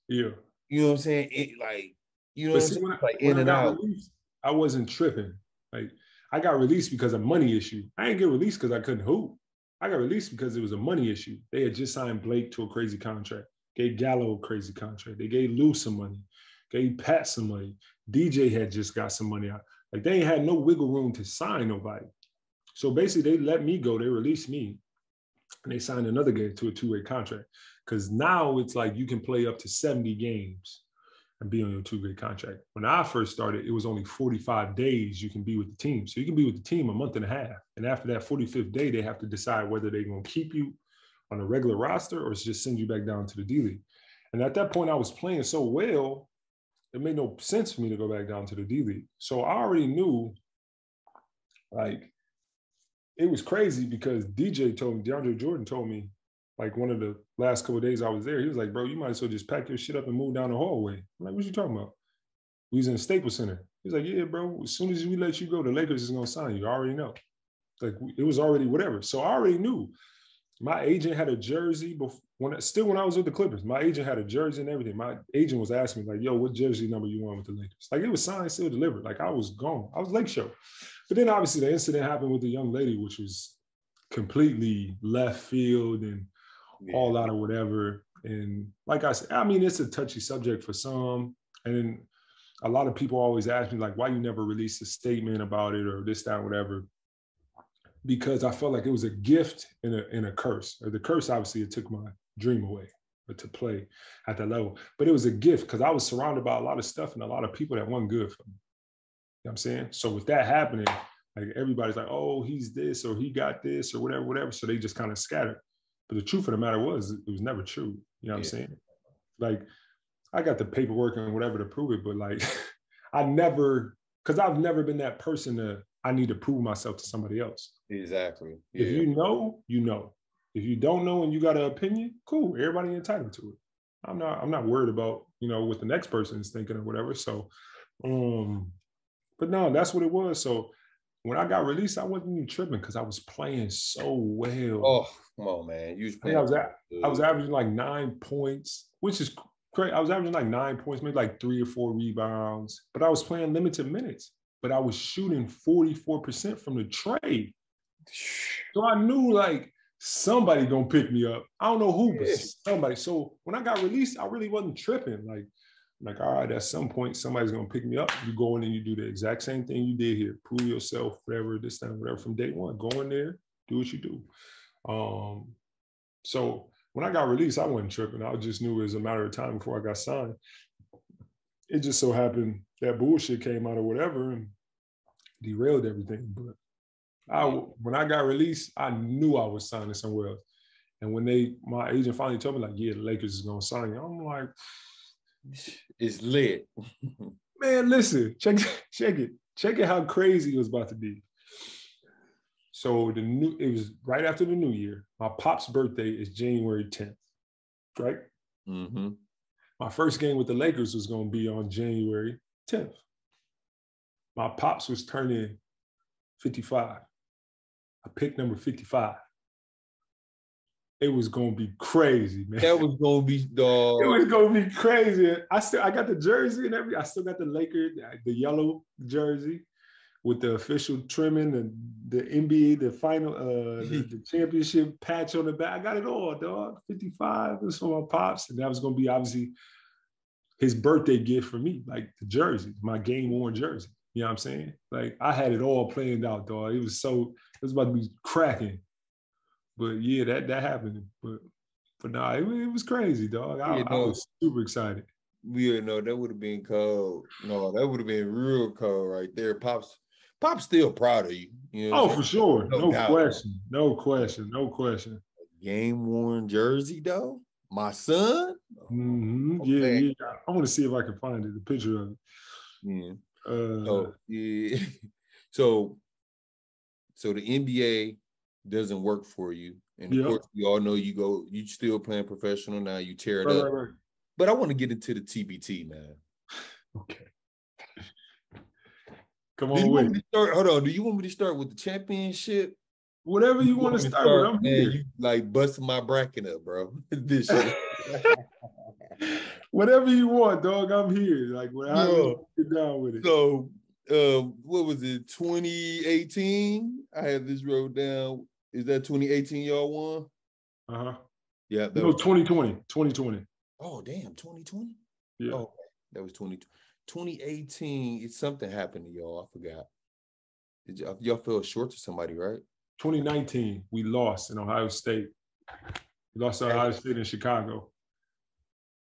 yeah, you know what I'm saying? It, like, you know what I'm saying? I, like in and out. Released, I wasn't tripping. Like I got released because of money issue. I didn't get released because I couldn't hoop. I got released because it was a money issue. They had just signed Blake to a crazy contract, gave Gallo a crazy contract. They gave Lou some money, gave Pat some money. DJ had just got some money out. Like they had no wiggle room to sign nobody. So basically, they let me go. They released me, and they signed another guy to a two-way contract. Because now it's like you can play up to 70 games and be on your two-way contract. When I first started, it was only 45 days you can be with the team. So you can be with the team a month and a half. And after that 45th day, they have to decide whether they're going to keep you on a regular roster or just send you back down to the D League. And at that point, I was playing so well, it made no sense for me to go back down to the D League. So I already knew, like, it was crazy because DJ told me, DeAndre Jordan told me, like one of the last couple days I was there, he was like, bro, you might as well just pack your shit up and move down the hallway. I'm like, what you talking about? We was in Staples Center. He's like, yeah, bro. As soon as we let you go, the Lakers is gonna sign you. I already know. Like it was already whatever. So I already knew. My agent had a jersey before when still when I was with the Clippers. My agent had a jersey and everything. My agent was asking me like, "Yo, what jersey number you want with the Lakers?" Like it was signed, still delivered. Like I was gone. I was late show. But then obviously the incident happened with the young lady, which was completely left field and yeah. all out or whatever. And like I said, I mean, it's a touchy subject for some. And a lot of people always ask me, like, why you never released a statement about it or this, that, whatever. Because I felt like it was a gift and a, and a curse. Or the curse, obviously, it took my dream away to play at that level. But it was a gift because I was surrounded by a lot of stuff and a lot of people that weren't good for me. You know what I'm saying? So with that happening, like everybody's like, oh, he's this or he got this or whatever, whatever. So they just kind of scattered. But the truth of the matter was it was never true. You know what yeah. I'm saying? Like I got the paperwork and whatever to prove it, but like I never, because I've never been that person to, I need to prove myself to somebody else. Exactly. Yeah. If you know, you know. If you don't know and you got an opinion, cool. Everybody entitled to it. I'm not. I'm not worried about you know what the next person is thinking or whatever. So, um, but no, that's what it was. So when I got released, I wasn't even tripping because I was playing so well. Oh, come on, man! You was playing. I was at, I was averaging like nine points, which is crazy. I was averaging like nine points, maybe like three or four rebounds, but I was playing limited minutes. But I was shooting 44% from the trade. So I knew like somebody gonna pick me up. I don't know who, but somebody. So when I got released, I really wasn't tripping. Like, like, all right, at some point, somebody's gonna pick me up. You go in and you do the exact same thing you did here. Prove yourself, whatever, this time, whatever, from day one. Go in there, do what you do. Um, so when I got released, I wasn't tripping. I just knew it was a matter of time before I got signed. It just so happened that bullshit came out or whatever and derailed everything. But I when I got released, I knew I was signing somewhere else. And when they my agent finally told me like, yeah, the Lakers is gonna sign you, I'm like, it's lit. Man, listen, check check it, check it how crazy it was about to be. So the new it was right after the new year. My pop's birthday is January 10th, right? Mm-hmm. My first game with the Lakers was gonna be on January 10th. My pops was turning 55. I picked number 55. It was gonna be crazy, man. That was gonna be dog. It was gonna be crazy. I still I got the jersey and every I still got the Laker, the yellow jersey with the official trimming and the NBA, the final uh the, the championship patch on the back. I got it all, dog. 55 was for my pops. And that was gonna be obviously his birthday gift for me, like the jersey, my game worn jersey. You know what I'm saying? Like I had it all planned out, dog. It was so it was about to be cracking. But yeah, that that happened. But but nah, it, it was crazy, dog. I, I was super excited. Yeah, no, that would have been cold. No, that would have been real cold right there. Pops, Pop's still proud of you. you know oh, for sure. No, no question. No question. No question. Game worn jersey, though. My son. Mm-hmm. Oh, yeah, yeah. I want to see if I can find it. The picture of it. Yeah. Uh, so yeah. so so the NBA doesn't work for you. And of course, we all know you go, you still playing professional now, you tear it right, up. Right, right. But I want to get into the TBT, man. Okay. Come on, with start, hold on. Do you want me to start with the championship? Whatever you, you want, want to start, start with, I'm man, here. You like busting my bracket up, bro. this Whatever you want, dog. I'm here. Like when I get down with it. So uh, what was it, 2018? I had this wrote down. Is that 2018 y'all won? Uh-huh. Yeah. no, was 2020. 2020. Oh, damn, 2020? Yeah. Oh, that was 20, 2018. It's something happened to y'all. I forgot. Did y'all, y'all fell short to somebody, right? 2019, we lost in Ohio State. We lost to Ohio State in Chicago.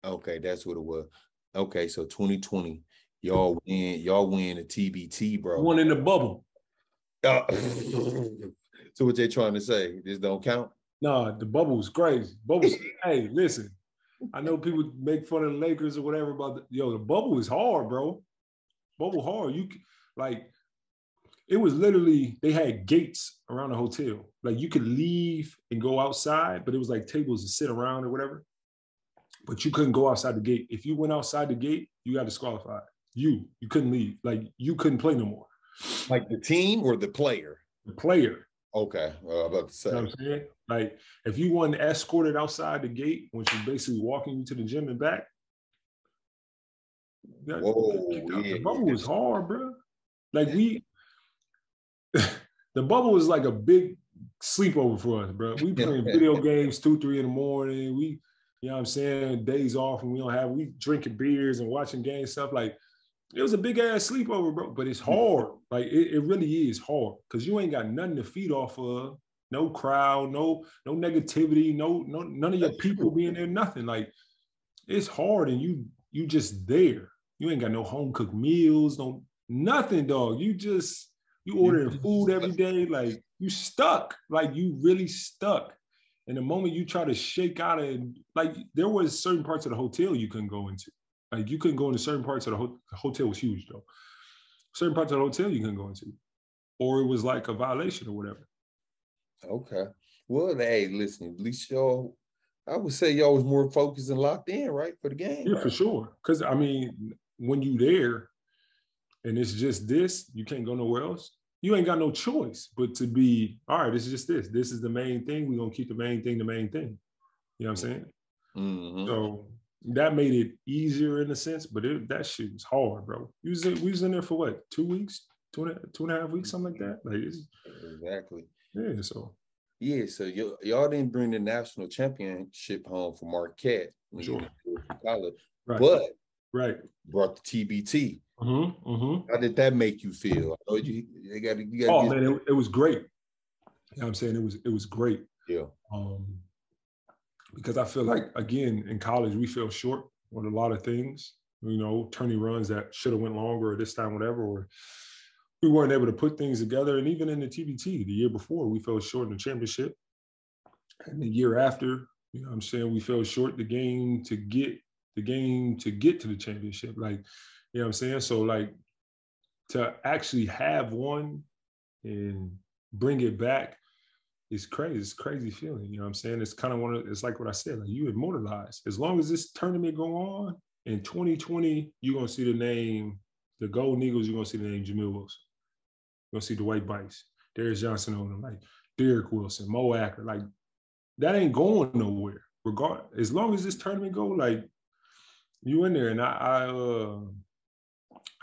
Okay, that's what it was. Okay, so 2020, Y'all win, y'all win a TBT, bro. One in the bubble. Uh, so what they're trying to say? This don't count? No, the bubble's crazy. Bubble. hey, listen. I know people make fun of the Lakers or whatever, but the, yo, the bubble is hard, bro. Bubble hard. You like it was literally they had gates around the hotel. Like you could leave and go outside, but it was like tables to sit around or whatever. But you couldn't go outside the gate. If you went outside the gate, you got disqualified. You, you couldn't leave. Like you couldn't play no more. Like the team or the player? The player. Okay, uh, about to say. You know what I'm saying? Like if you weren't escorted outside the gate when she's basically walking you to the gym and back. That, Whoa, the, yeah, bubble was hard, bro. Like we, the bubble was like a big sleepover for us, bro. We playing video games two, three in the morning. We, you know what I'm saying, days off and we don't have, we drinking beers and watching games, stuff like it was a big ass sleepover, bro. But it's hard. Like it, it really is hard because you ain't got nothing to feed off of. No crowd, no, no negativity, no, no, none of your people being there, nothing. Like it's hard and you you just there. You ain't got no home cooked meals, no nothing, dog. You just you ordering food every day, like you stuck, like you really stuck. And the moment you try to shake out of like there was certain parts of the hotel you couldn't go into. Like you couldn't go into certain parts of the, ho- the hotel was huge though. Certain parts of the hotel you couldn't go into, or it was like a violation or whatever. Okay. Well, hey, listen, at least y'all, I would say y'all was more focused and locked in, right, for the game. Yeah, right? for sure. Because I mean, when you there, and it's just this, you can't go nowhere else. You ain't got no choice but to be all right. It's just this. This is the main thing. We're gonna keep the main thing the main thing. You know what I'm saying? Mhm. So that made it easier in a sense, but it, that shit was hard, bro. We was, in, we was in there for what, two weeks, two and, a, two and a half weeks, something like that. Like, it's, Exactly. yeah, so Yeah, so y- y'all didn't bring the national championship home for Marquette when you Sure. college, right, but right. brought the TBT. Mm-hmm, mm-hmm. How did that make you feel? I know you, you got to, you got Oh man, it, it was great. You know what I'm saying? It was it was great. yeah. Um, because I feel like again in college we fell short on a lot of things. You know, turning runs that should have went longer or this time, whatever, or we weren't able to put things together. And even in the TBT, the year before, we fell short in the championship. And the year after, you know what I'm saying, we fell short the game to get the game to get to the championship. Like, you know what I'm saying? So like to actually have one and bring it back it's crazy. It's crazy feeling. You know what I'm saying? It's kind of one of it's like what I said, like you immortalized. As long as this tournament go on in 2020, you're gonna see the name, the Golden Eagles, you're gonna see the name Jamil Wilson. You're gonna see Dwight Buycks, Darius Johnson-Odom, like Derrick Wilson, Mo Acker. Like that ain't going nowhere. Regard as long as this tournament go, like you in there. And I I uh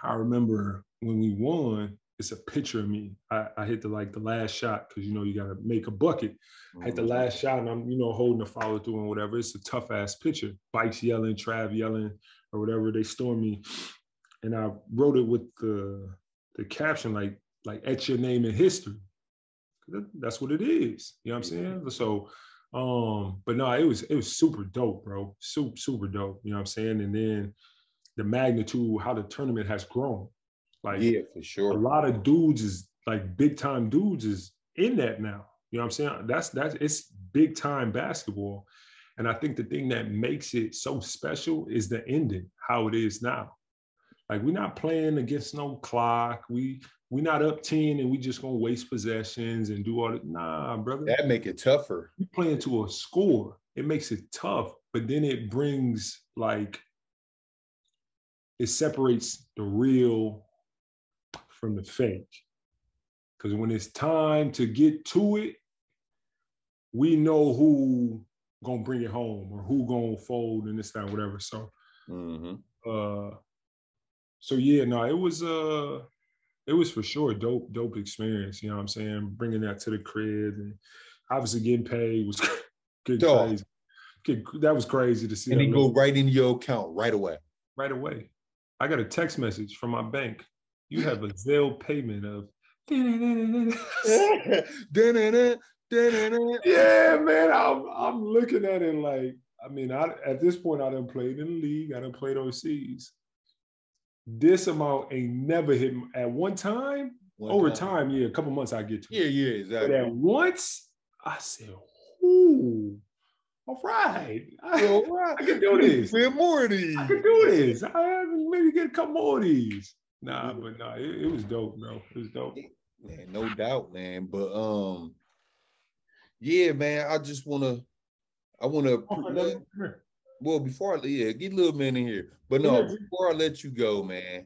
I remember when we won, it's a picture of me. I, I hit the like the last shot because you know you gotta make a bucket. I hit the Mm-hmm. last shot and I'm, you know, holding the follow through and whatever. It's a tough ass picture. Buycks yelling, Trav yelling, or whatever. They storm me. And I wrote it with the the caption like like etch your name in history. That's what it is. You know what I'm saying? So um, but no, it was it was super dope, bro. Super, super dope. You know what I'm saying? And then the magnitude, how the tournament has grown. Like Yeah, for sure. a lot of dudes is like big time dudes is in that now. You know what I'm saying? That's that's it's big time basketball. And I think the thing that makes it so special is the ending, how it is now. Like we're not playing against no clock. We we're not up 10 and we just gonna waste possessions and do all that. Nah, brother. That make it tougher. you playing to a score. It makes it tough, but then it brings like it separates the real from the fake. Because when it's time to get to it, we know who gonna bring it home or who gonna fold and this, that, whatever. So hmm uh so yeah, no, it was uh it was for sure a dope, dope experience. You know what I'm saying? Bringing that to the crib and obviously getting paid was getting crazy. That was crazy to see And it go right in your account right away. right away. I got a text message from my bank. You have a Zelle payment of Da-na-na, da-na-na. yeah, man. I'm I'm looking at it like, I mean, I at this point I done played in the league, I done played overseas. This amount ain't never hit m- at one time. One over time, yeah, a couple months I get to. Yeah, it. yeah, But at once, I said, "Ooh, all right, I, All right. I can do this. Feel more of these. I can do this. I maybe get a couple more of these." Nah, but nah, it, it was dope, bro. It was dope. Man, no doubt, man. But um, yeah, man. I just wanna, I wanna. Oh, my God, come here. Well, before I yeah, get little man in here. But no, Yeah. before I let you go, man,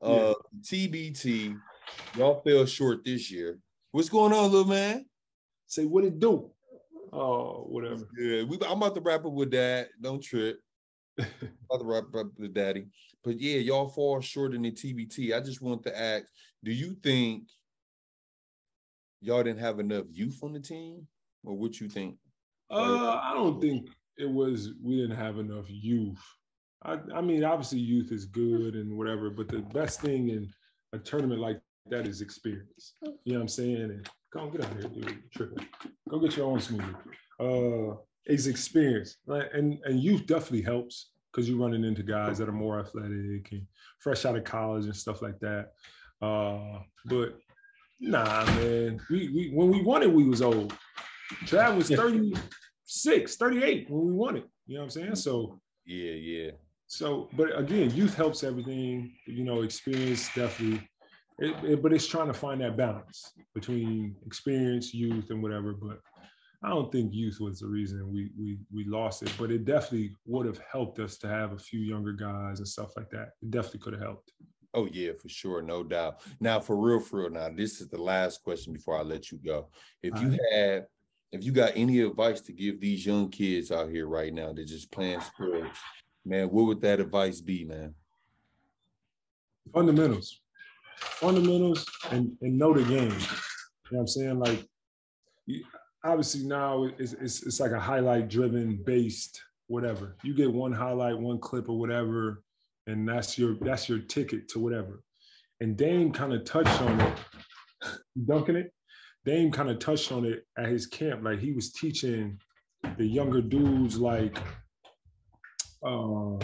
Uh, TBT, y'all fell short this year. What's going on, little man? Say what it do. Oh, whatever. Yeah, we, I'm about to wrap up with that. Don't trip. wrap up daddy. But yeah, y'all fall short in the TBT. I just want to ask, do you think y'all didn't have enough youth on the team? Or what you think? Uh, I don't think it was we didn't have enough youth. I, I mean, obviously youth is good and whatever, but the best thing in a tournament like that is experience. You know what I'm saying? And go get out here, dude. Tripping. Go get your own smoothie. Uh, is experience, right? And and youth definitely helps because you're running into guys that are more athletic and fresh out of college and stuff like that. Uh, but nah, man, we, we when we won it, we was old. Trav was 36, 38 when we won it. You know what I'm saying? So yeah, yeah. So, but again, youth helps everything. You know, experience definitely. It, it, but it's trying to find that balance between experience, youth, and whatever. But I don't think youth was the reason we we we lost it, but it definitely would have helped us to have a few younger guys and stuff like that. It definitely could have helped. Oh yeah, for sure, no doubt. Now, for real, for real. Now, this is the last question before I let you go. If you had, if you got any advice to give these young kids out here right now that just playing sports, man, what would that advice be, man? Fundamentals, fundamentals, and and know the game. You know what I'm saying? Like obviously now it's, it's, it's like a highlight driven based whatever. You get one highlight, one clip or whatever, and that's your that's your ticket to whatever. And Dame kind of touched on it, dunking it. Dame kind of touched on it at his camp. Like he was teaching the younger dudes like uh,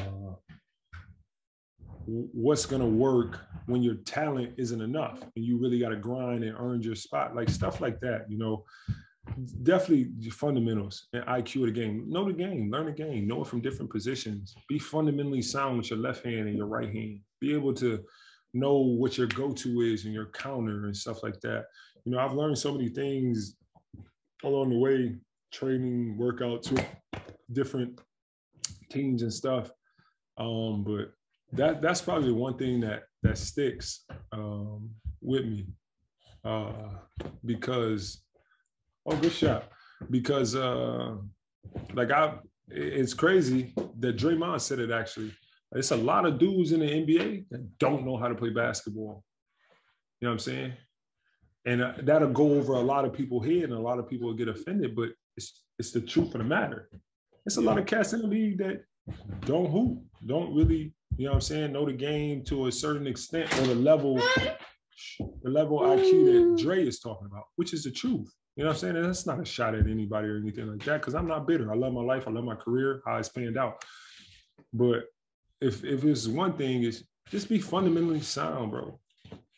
what's gonna work when your talent isn't enough and you really got to grind and earn your spot, like stuff like that. You know, definitely fundamentals and IQ of the game. Know the game, learn the game, know it from different positions. Be fundamentally sound with your left hand and your right hand. Be able to know what your go-to is and your counter and stuff like that. You know, I've learned so many things along the way, training, workouts with different teams and stuff. Um, but that that's probably one thing that that sticks um, with me uh, because Oh, good shot. Because uh like I it's crazy that Draymond said it actually. It's a lot of dudes in the NBA that don't know how to play basketball. You know what I'm saying? And uh, that'll go over a lot of people's head and a lot of people will get offended, but it's it's the truth of the matter. It's a lot of cats in the league that don't hoop, don't really, you know what I'm saying, know the game to a certain extent or the level, the level IQ that Dre is talking about, which is the truth. You know what I'm saying? that's not a shot at anybody or anything like that because I'm not bitter. I love my life. I love my career, how it's panned out. But if if it's one thing, is just be fundamentally sound, bro.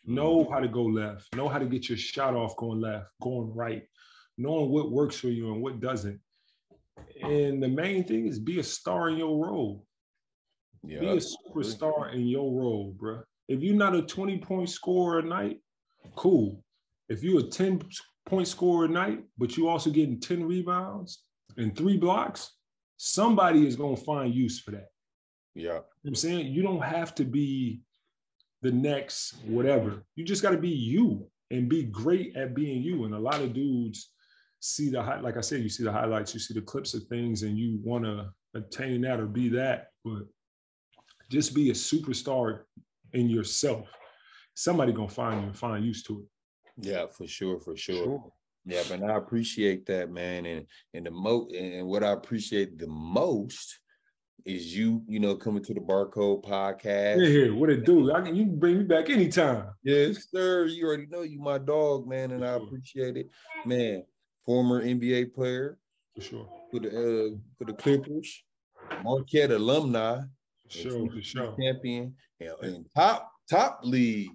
Know how to go left. Know how to get your shot off going left, going right. Knowing what works for you and what doesn't. And the main thing is be a star in your role. Yeah, be a superstar in your role, bro. If you're not a 20 point scorer a night, cool. If you're a 10 point scorer a night, but you also getting 10 rebounds and three blocks, somebody is going to find use for that. Yeah. You know I'm saying you don't have to be the next whatever. You just got to be you and be great at being you. And a lot of dudes see the like I said, you see the highlights, you see the clips of things, and you want to attain that or be that. But just be a superstar in yourself. Somebody gonna find you and find use to it. Yeah, for sure, for sure. sure. Yeah, but I appreciate that, man. And and the mo and what I appreciate the most is you, you know, coming to the Barcode podcast. Yeah, what it do? I can you can bring me back anytime. Yes, sir. You already know you my dog, man, and I appreciate it, man. Former NBA player, for sure, for the uh, for the Clippers, Marquette alumni, sure, for sure, champion, and, and top top league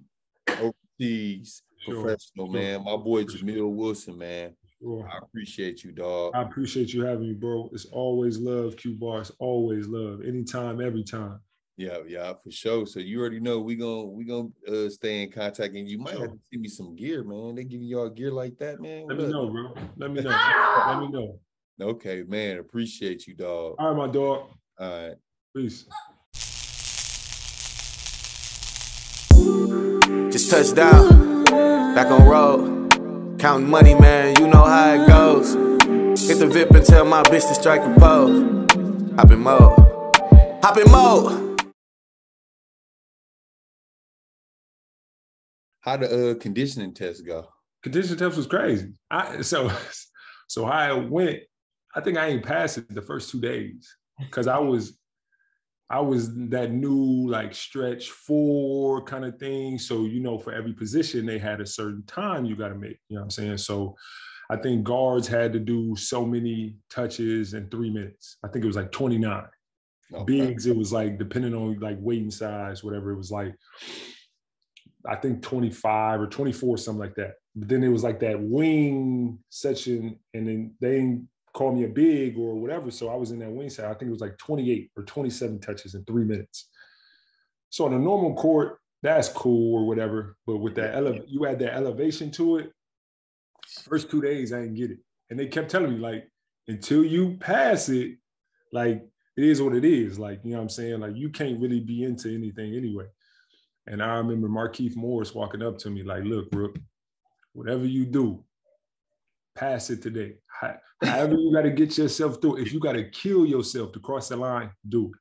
overseas sure. professional, sure. man. My boy Jamil Wilson, man. Sure. I appreciate you, dog. I appreciate you having me, bro. It's always love, Q-Bar. It's always love. Anytime, every time. Yeah, yeah, for sure. So you already know we gonna we gonna uh, stay in contact, and you might sure. have to see me some gear, man. They give y'all gear like that, man. Let me know, bro. Let me know. Let me know. Okay, man. Appreciate you, dog. All right, my dog. All right. Peace. Just touched down, back on road. Counting money, man, you know how it goes. Hit the VIP and tell my bitch to strike a pose. Hop in mode. Hop in mode. How the uh, conditioning test go? Conditioning test was crazy. I so so how it went, I think I ain't passed it the first two days because I was I was that new like stretch four kind of thing. So, you know, for every position, they had a certain time you got to make. You know what I'm saying? So I think guards had to do so many touches in three minutes. I think it was like 29. Okay. Bigs, it was like depending on like weight and size, whatever. It was like I think 25 or 24, something like that. But then it was like that wing section, and then they call me a big or whatever. So I was in that wing side. I think it was like 28 or 27 touches in three minutes. So on a normal court, that's cool or whatever. But with that ele- you add that elevation to it. First two days, I didn't get it. And they kept telling me, like, until you pass it, like it is what it is. Like, you know what I'm saying? Like you can't really be into anything anyway. And I remember Markieff Morris walking up to me, like, look, Rook, whatever you do, pass it today. However, you got to get yourself through. If you got to kill yourself to cross the line, do it.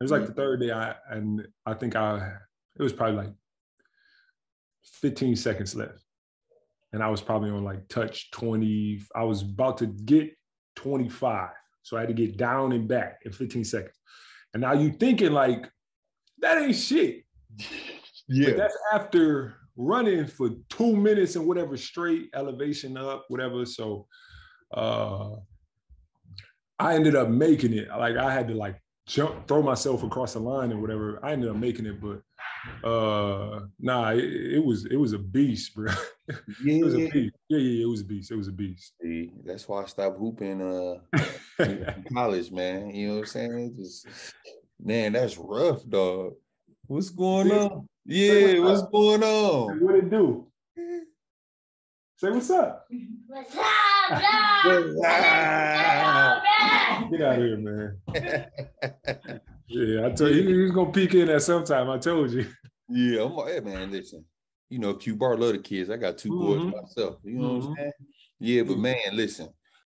It was like the third day, I and I think I it was probably like 15 seconds left, and I was probably on like touch 20. I was about to get 25, so I had to get down and back in 15 seconds. And now you thinking like that ain't shit. Yeah, but that's after running for two minutes and whatever straight elevation up, whatever. So uh I ended up making it. Like I had to like jump, throw myself across the line or whatever. I ended up making it, but uh nah, it, it was it was a beast, bro. Yeah. it was a beast. Yeah, yeah, it was a beast. It was a beast. See, that's why I stopped hooping uh in college, man. You know what I'm saying? Just man, that's rough, dog. What's going on? Yeah, what's, what's going on? What it do? Say what's up. What's up? what's up? Get out of here, man. yeah, I told you he was gonna peek in at sometime. I told you. Yeah, I'm like, hey man, listen. You know, Q-Bar love the kids. I got 2 mm-hmm. boys myself. You know mm-hmm. what I'm mm-hmm. saying? Yeah, but man, listen.